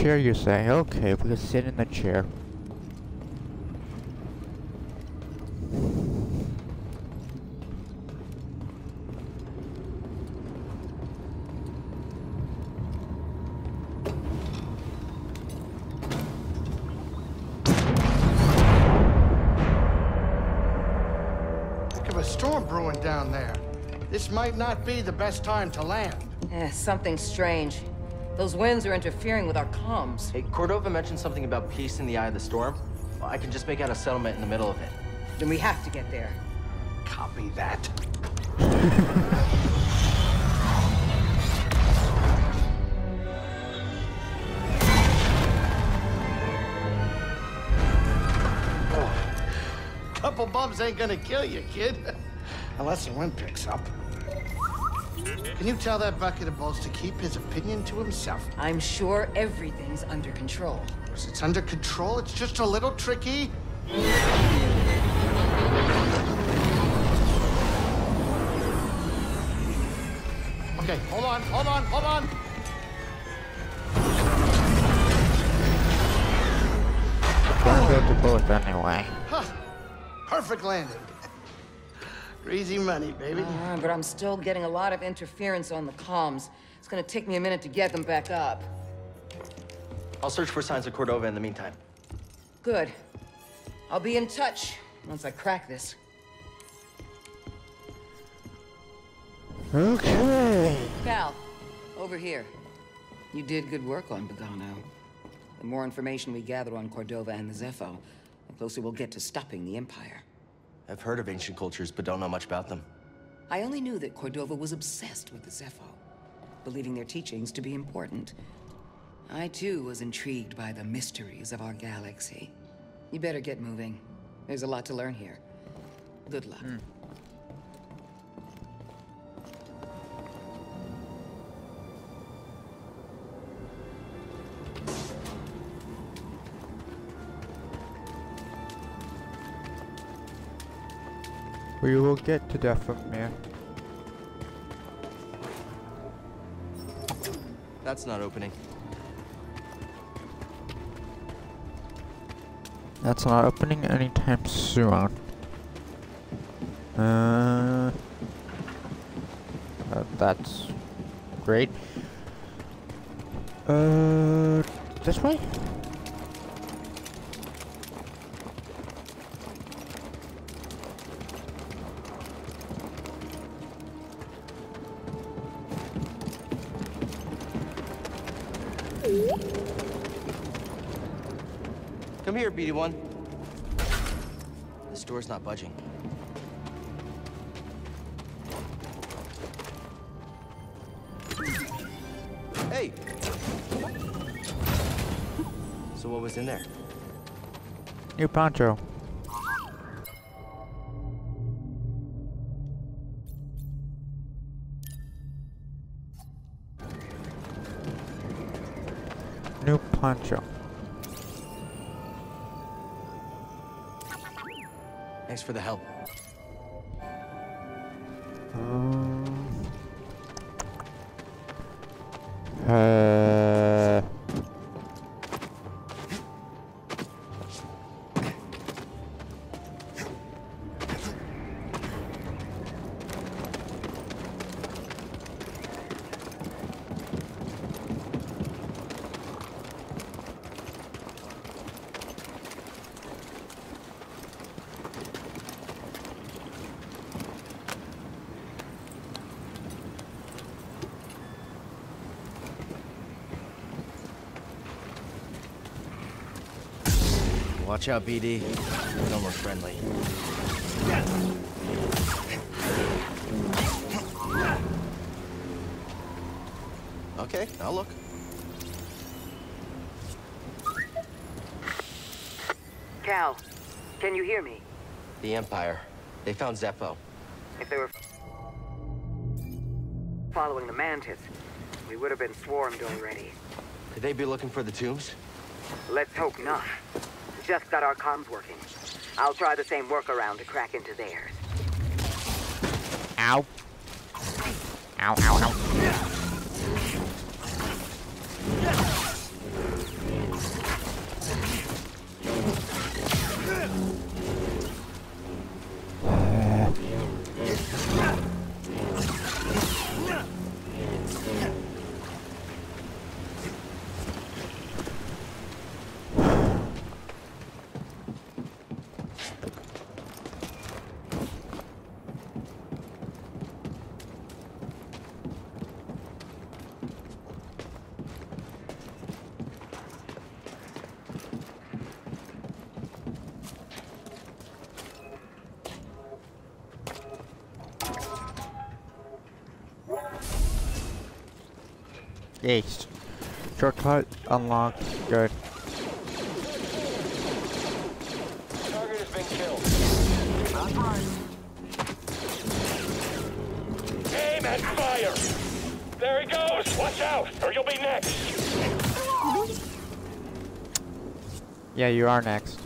Chair, you say. Okay, we can sit in the chair. Think of a storm brewing down there. This might not be the best time to land. Eh, something strange. Those winds are interfering with our comms. Hey, Cordova mentioned something about peace in the eye of the storm. Well, I can just make out a settlement in the middle of it. Then we have to get there. Copy that. Couple bumps ain't gonna kill you, kid. Unless the wind picks up. Can you tell that bucket of balls to keep his opinion to himself? I'm sure everything's under control. Of course, it's under control. It's just a little tricky. Okay, hold on, hold on, hold on. Don't go to both anyway. Huh. Perfect landing. Easy money, baby. Uh, but I'm still getting a lot of interference on the comms. It's gonna take me a minute to get them back up. I'll search for signs of Cordova in the meantime. Good. I'll be in touch once I crack this. Okay. Cal, over here. You did good work on Bogano. The more information we gather on Cordova and the Zeffo, the closer we'll get to stopping the Empire. I've heard of ancient cultures, but don't know much about them. I only knew that Cordova was obsessed with the Zeffo, believing their teachings to be important. I too was intrigued by the mysteries of our galaxy. You better get moving. There's a lot to learn here. Good luck. Hmm. We will get to Dathomir. That's not opening. That's not opening anytime soon. Uh, uh, that's great. Uh, this way? Here, BD1. This door's not budging. Hey! So what was in there? New poncho. New poncho. For the help. Watch out, BD. Don't look friendly. Okay, I'll look. Cal, can you hear me? The Empire. They found Zeffo. If they were following the Mantis, we would have been swarmed already. Could they be looking for the tombs? Let's hope not. Just got our comms working. I'll try the same workaround to crack into theirs. Ow. Ow, ow, ow. Shortcut unlocked. Good. Target has been killed. That's right. Aim and fire! There he goes! Watch out, or you'll be next! Yeah, you are next.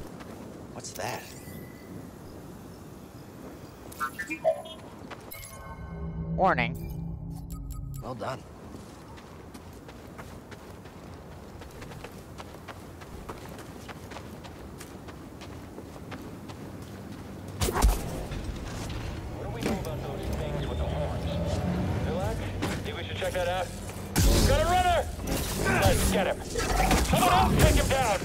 Let's get him. Someone else take him down!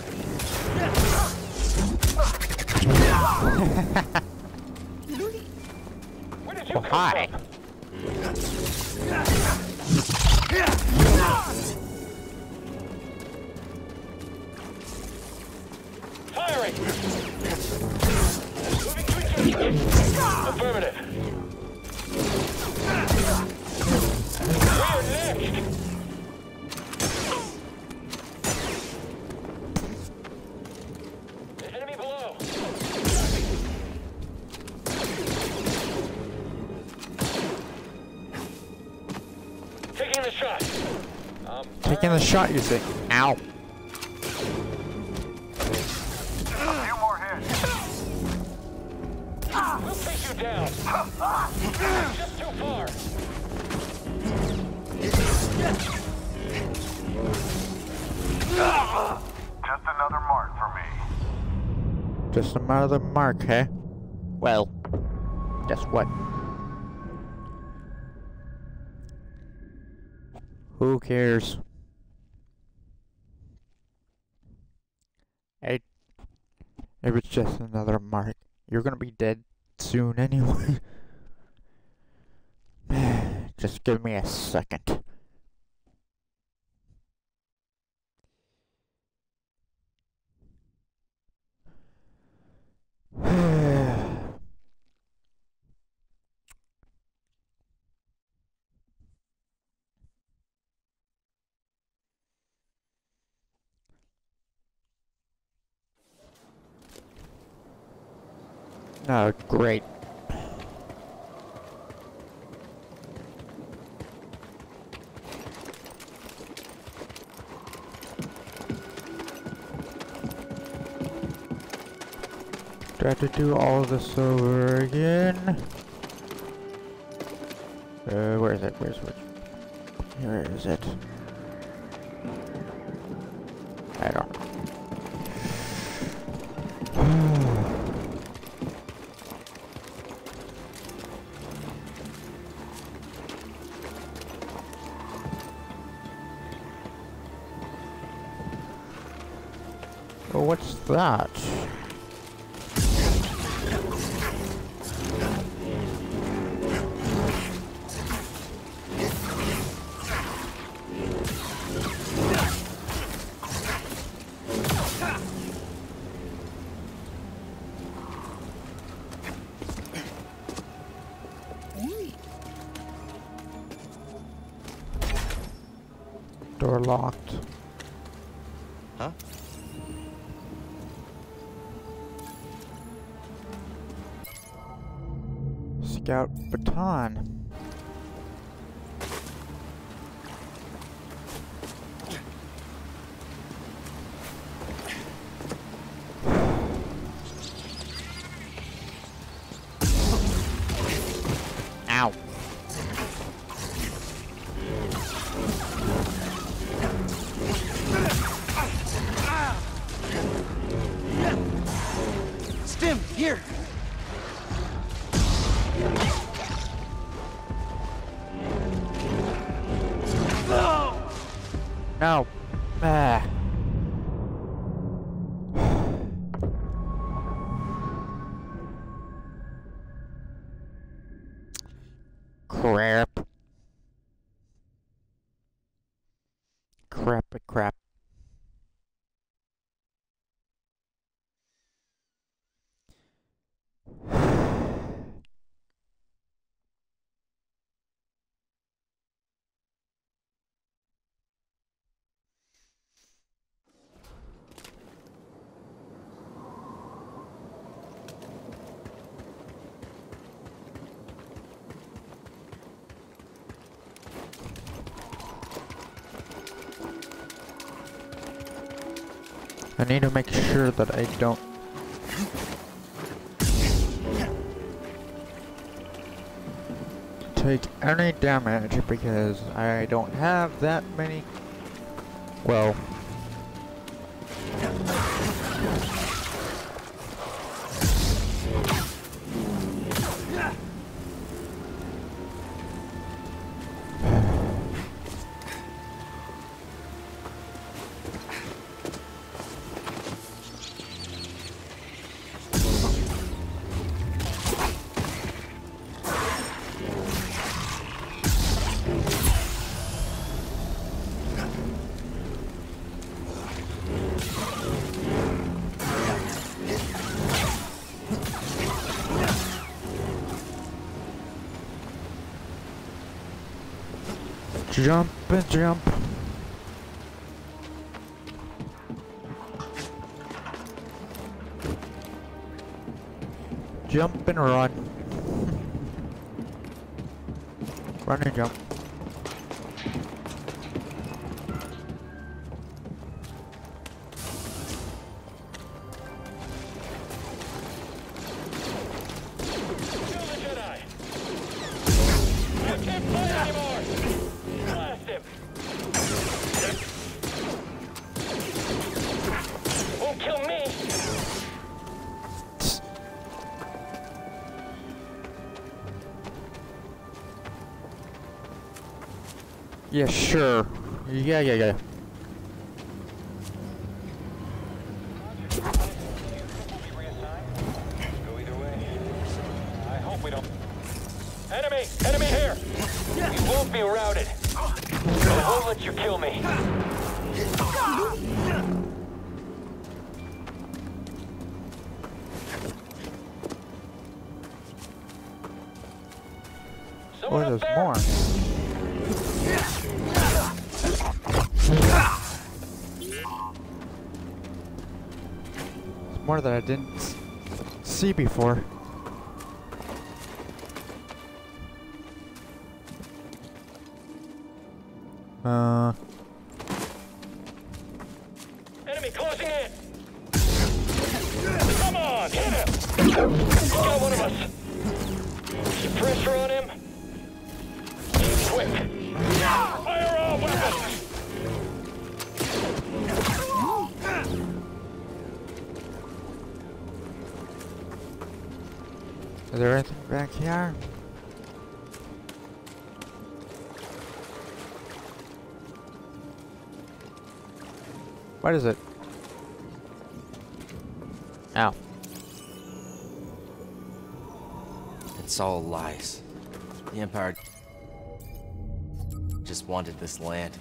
Where did you come hi. from? Firing! Moving to engagement. Affirmative. We're next! Shot, you say. Ow. We'll take you down. Just too far. Just another mark for me. Just another mark, huh? Well, guess what? Who cares? Hey, if it's just another mark, you're gonna be dead soon anyway. just give me a second. No, great. Do I have to do all this over again? Uh, where is it? Where's which? Where is it? That? Need to make sure that I don't take any damage because I don't have that many. Well, jump. Jump and run. run and jump. Sure. Yeah, yeah, yeah. More that I didn't see before. Uh, this land.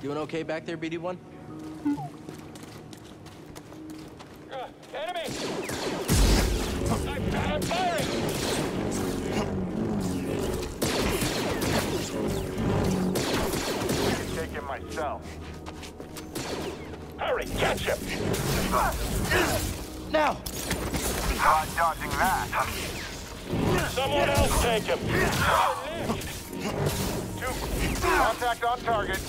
Doing okay back there, BD1? Enemy! I'm firing! Take myself. Hurry, catch him! Now! Not dodging that. Someone else take him. Two. Contact on target.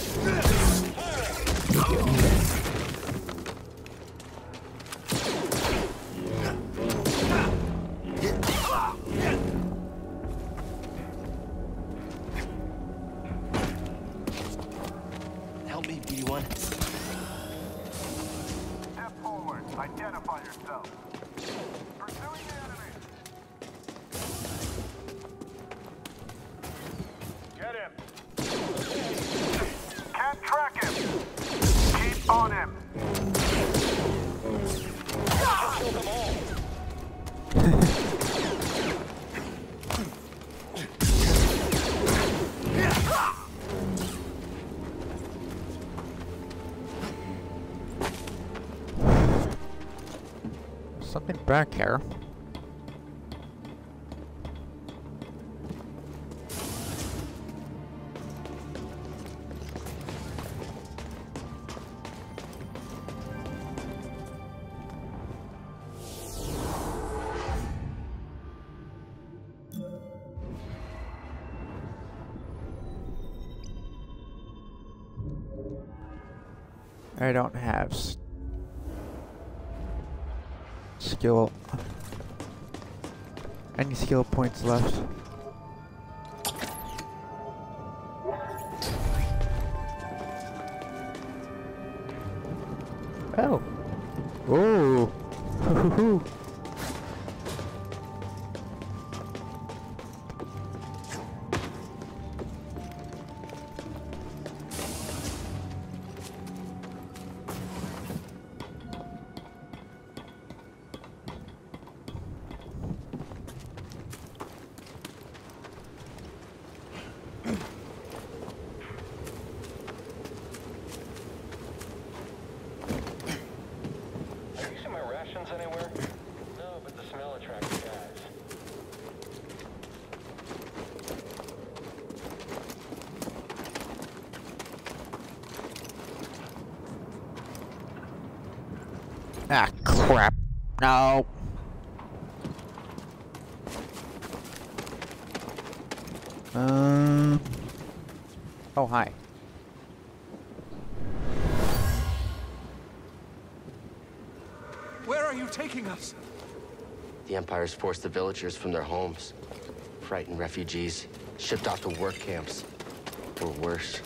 don't care. I don't have skill. Any skill points left. fires forced the villagers from their homes, frightened refugees, shipped off to work camps, or worse.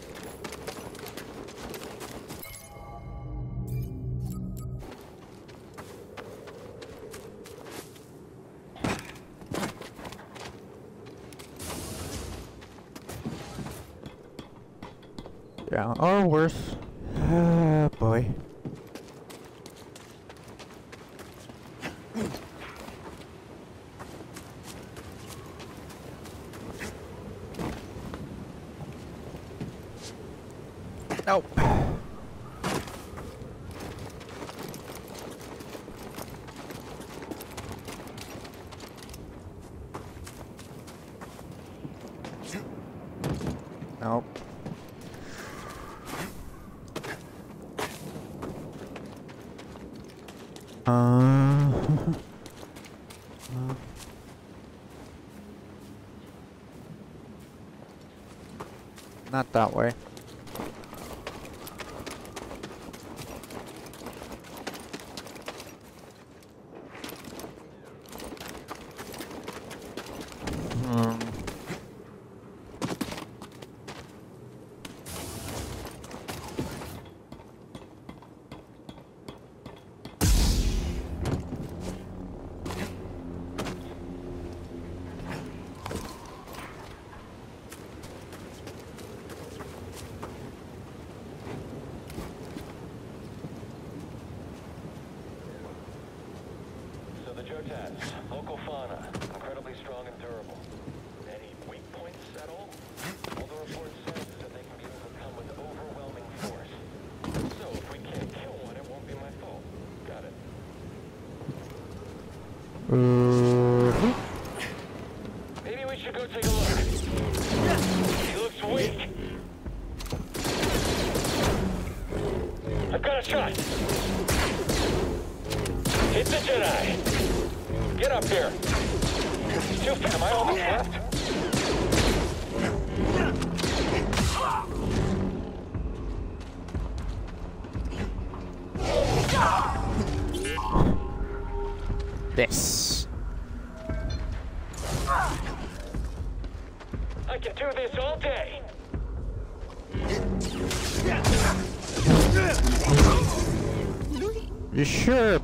Not that way.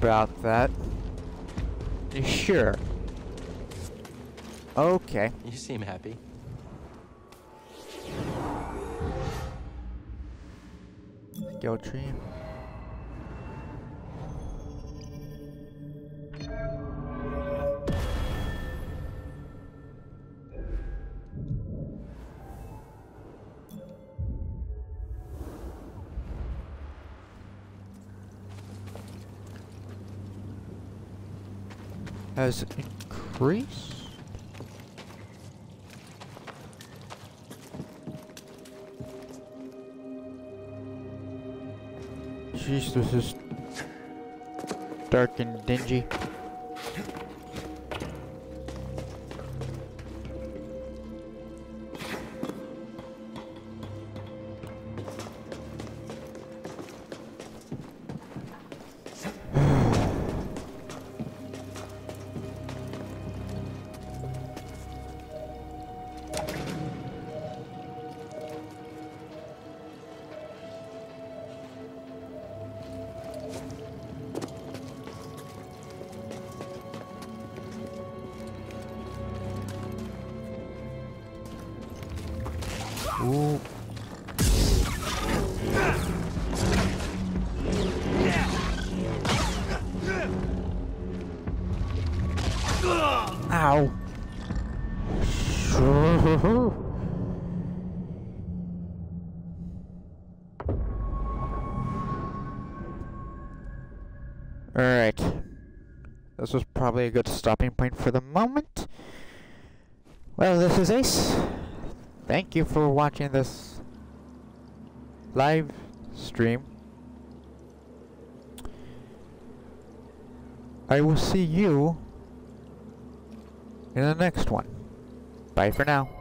About that? Sure? Okay. You seem happy. Has increased? Jeez, this is dark and dingy. Probably a good stopping point for the moment. Well, this is Ace. Thank you for watching this live stream. I will see you in the next one. Bye for now.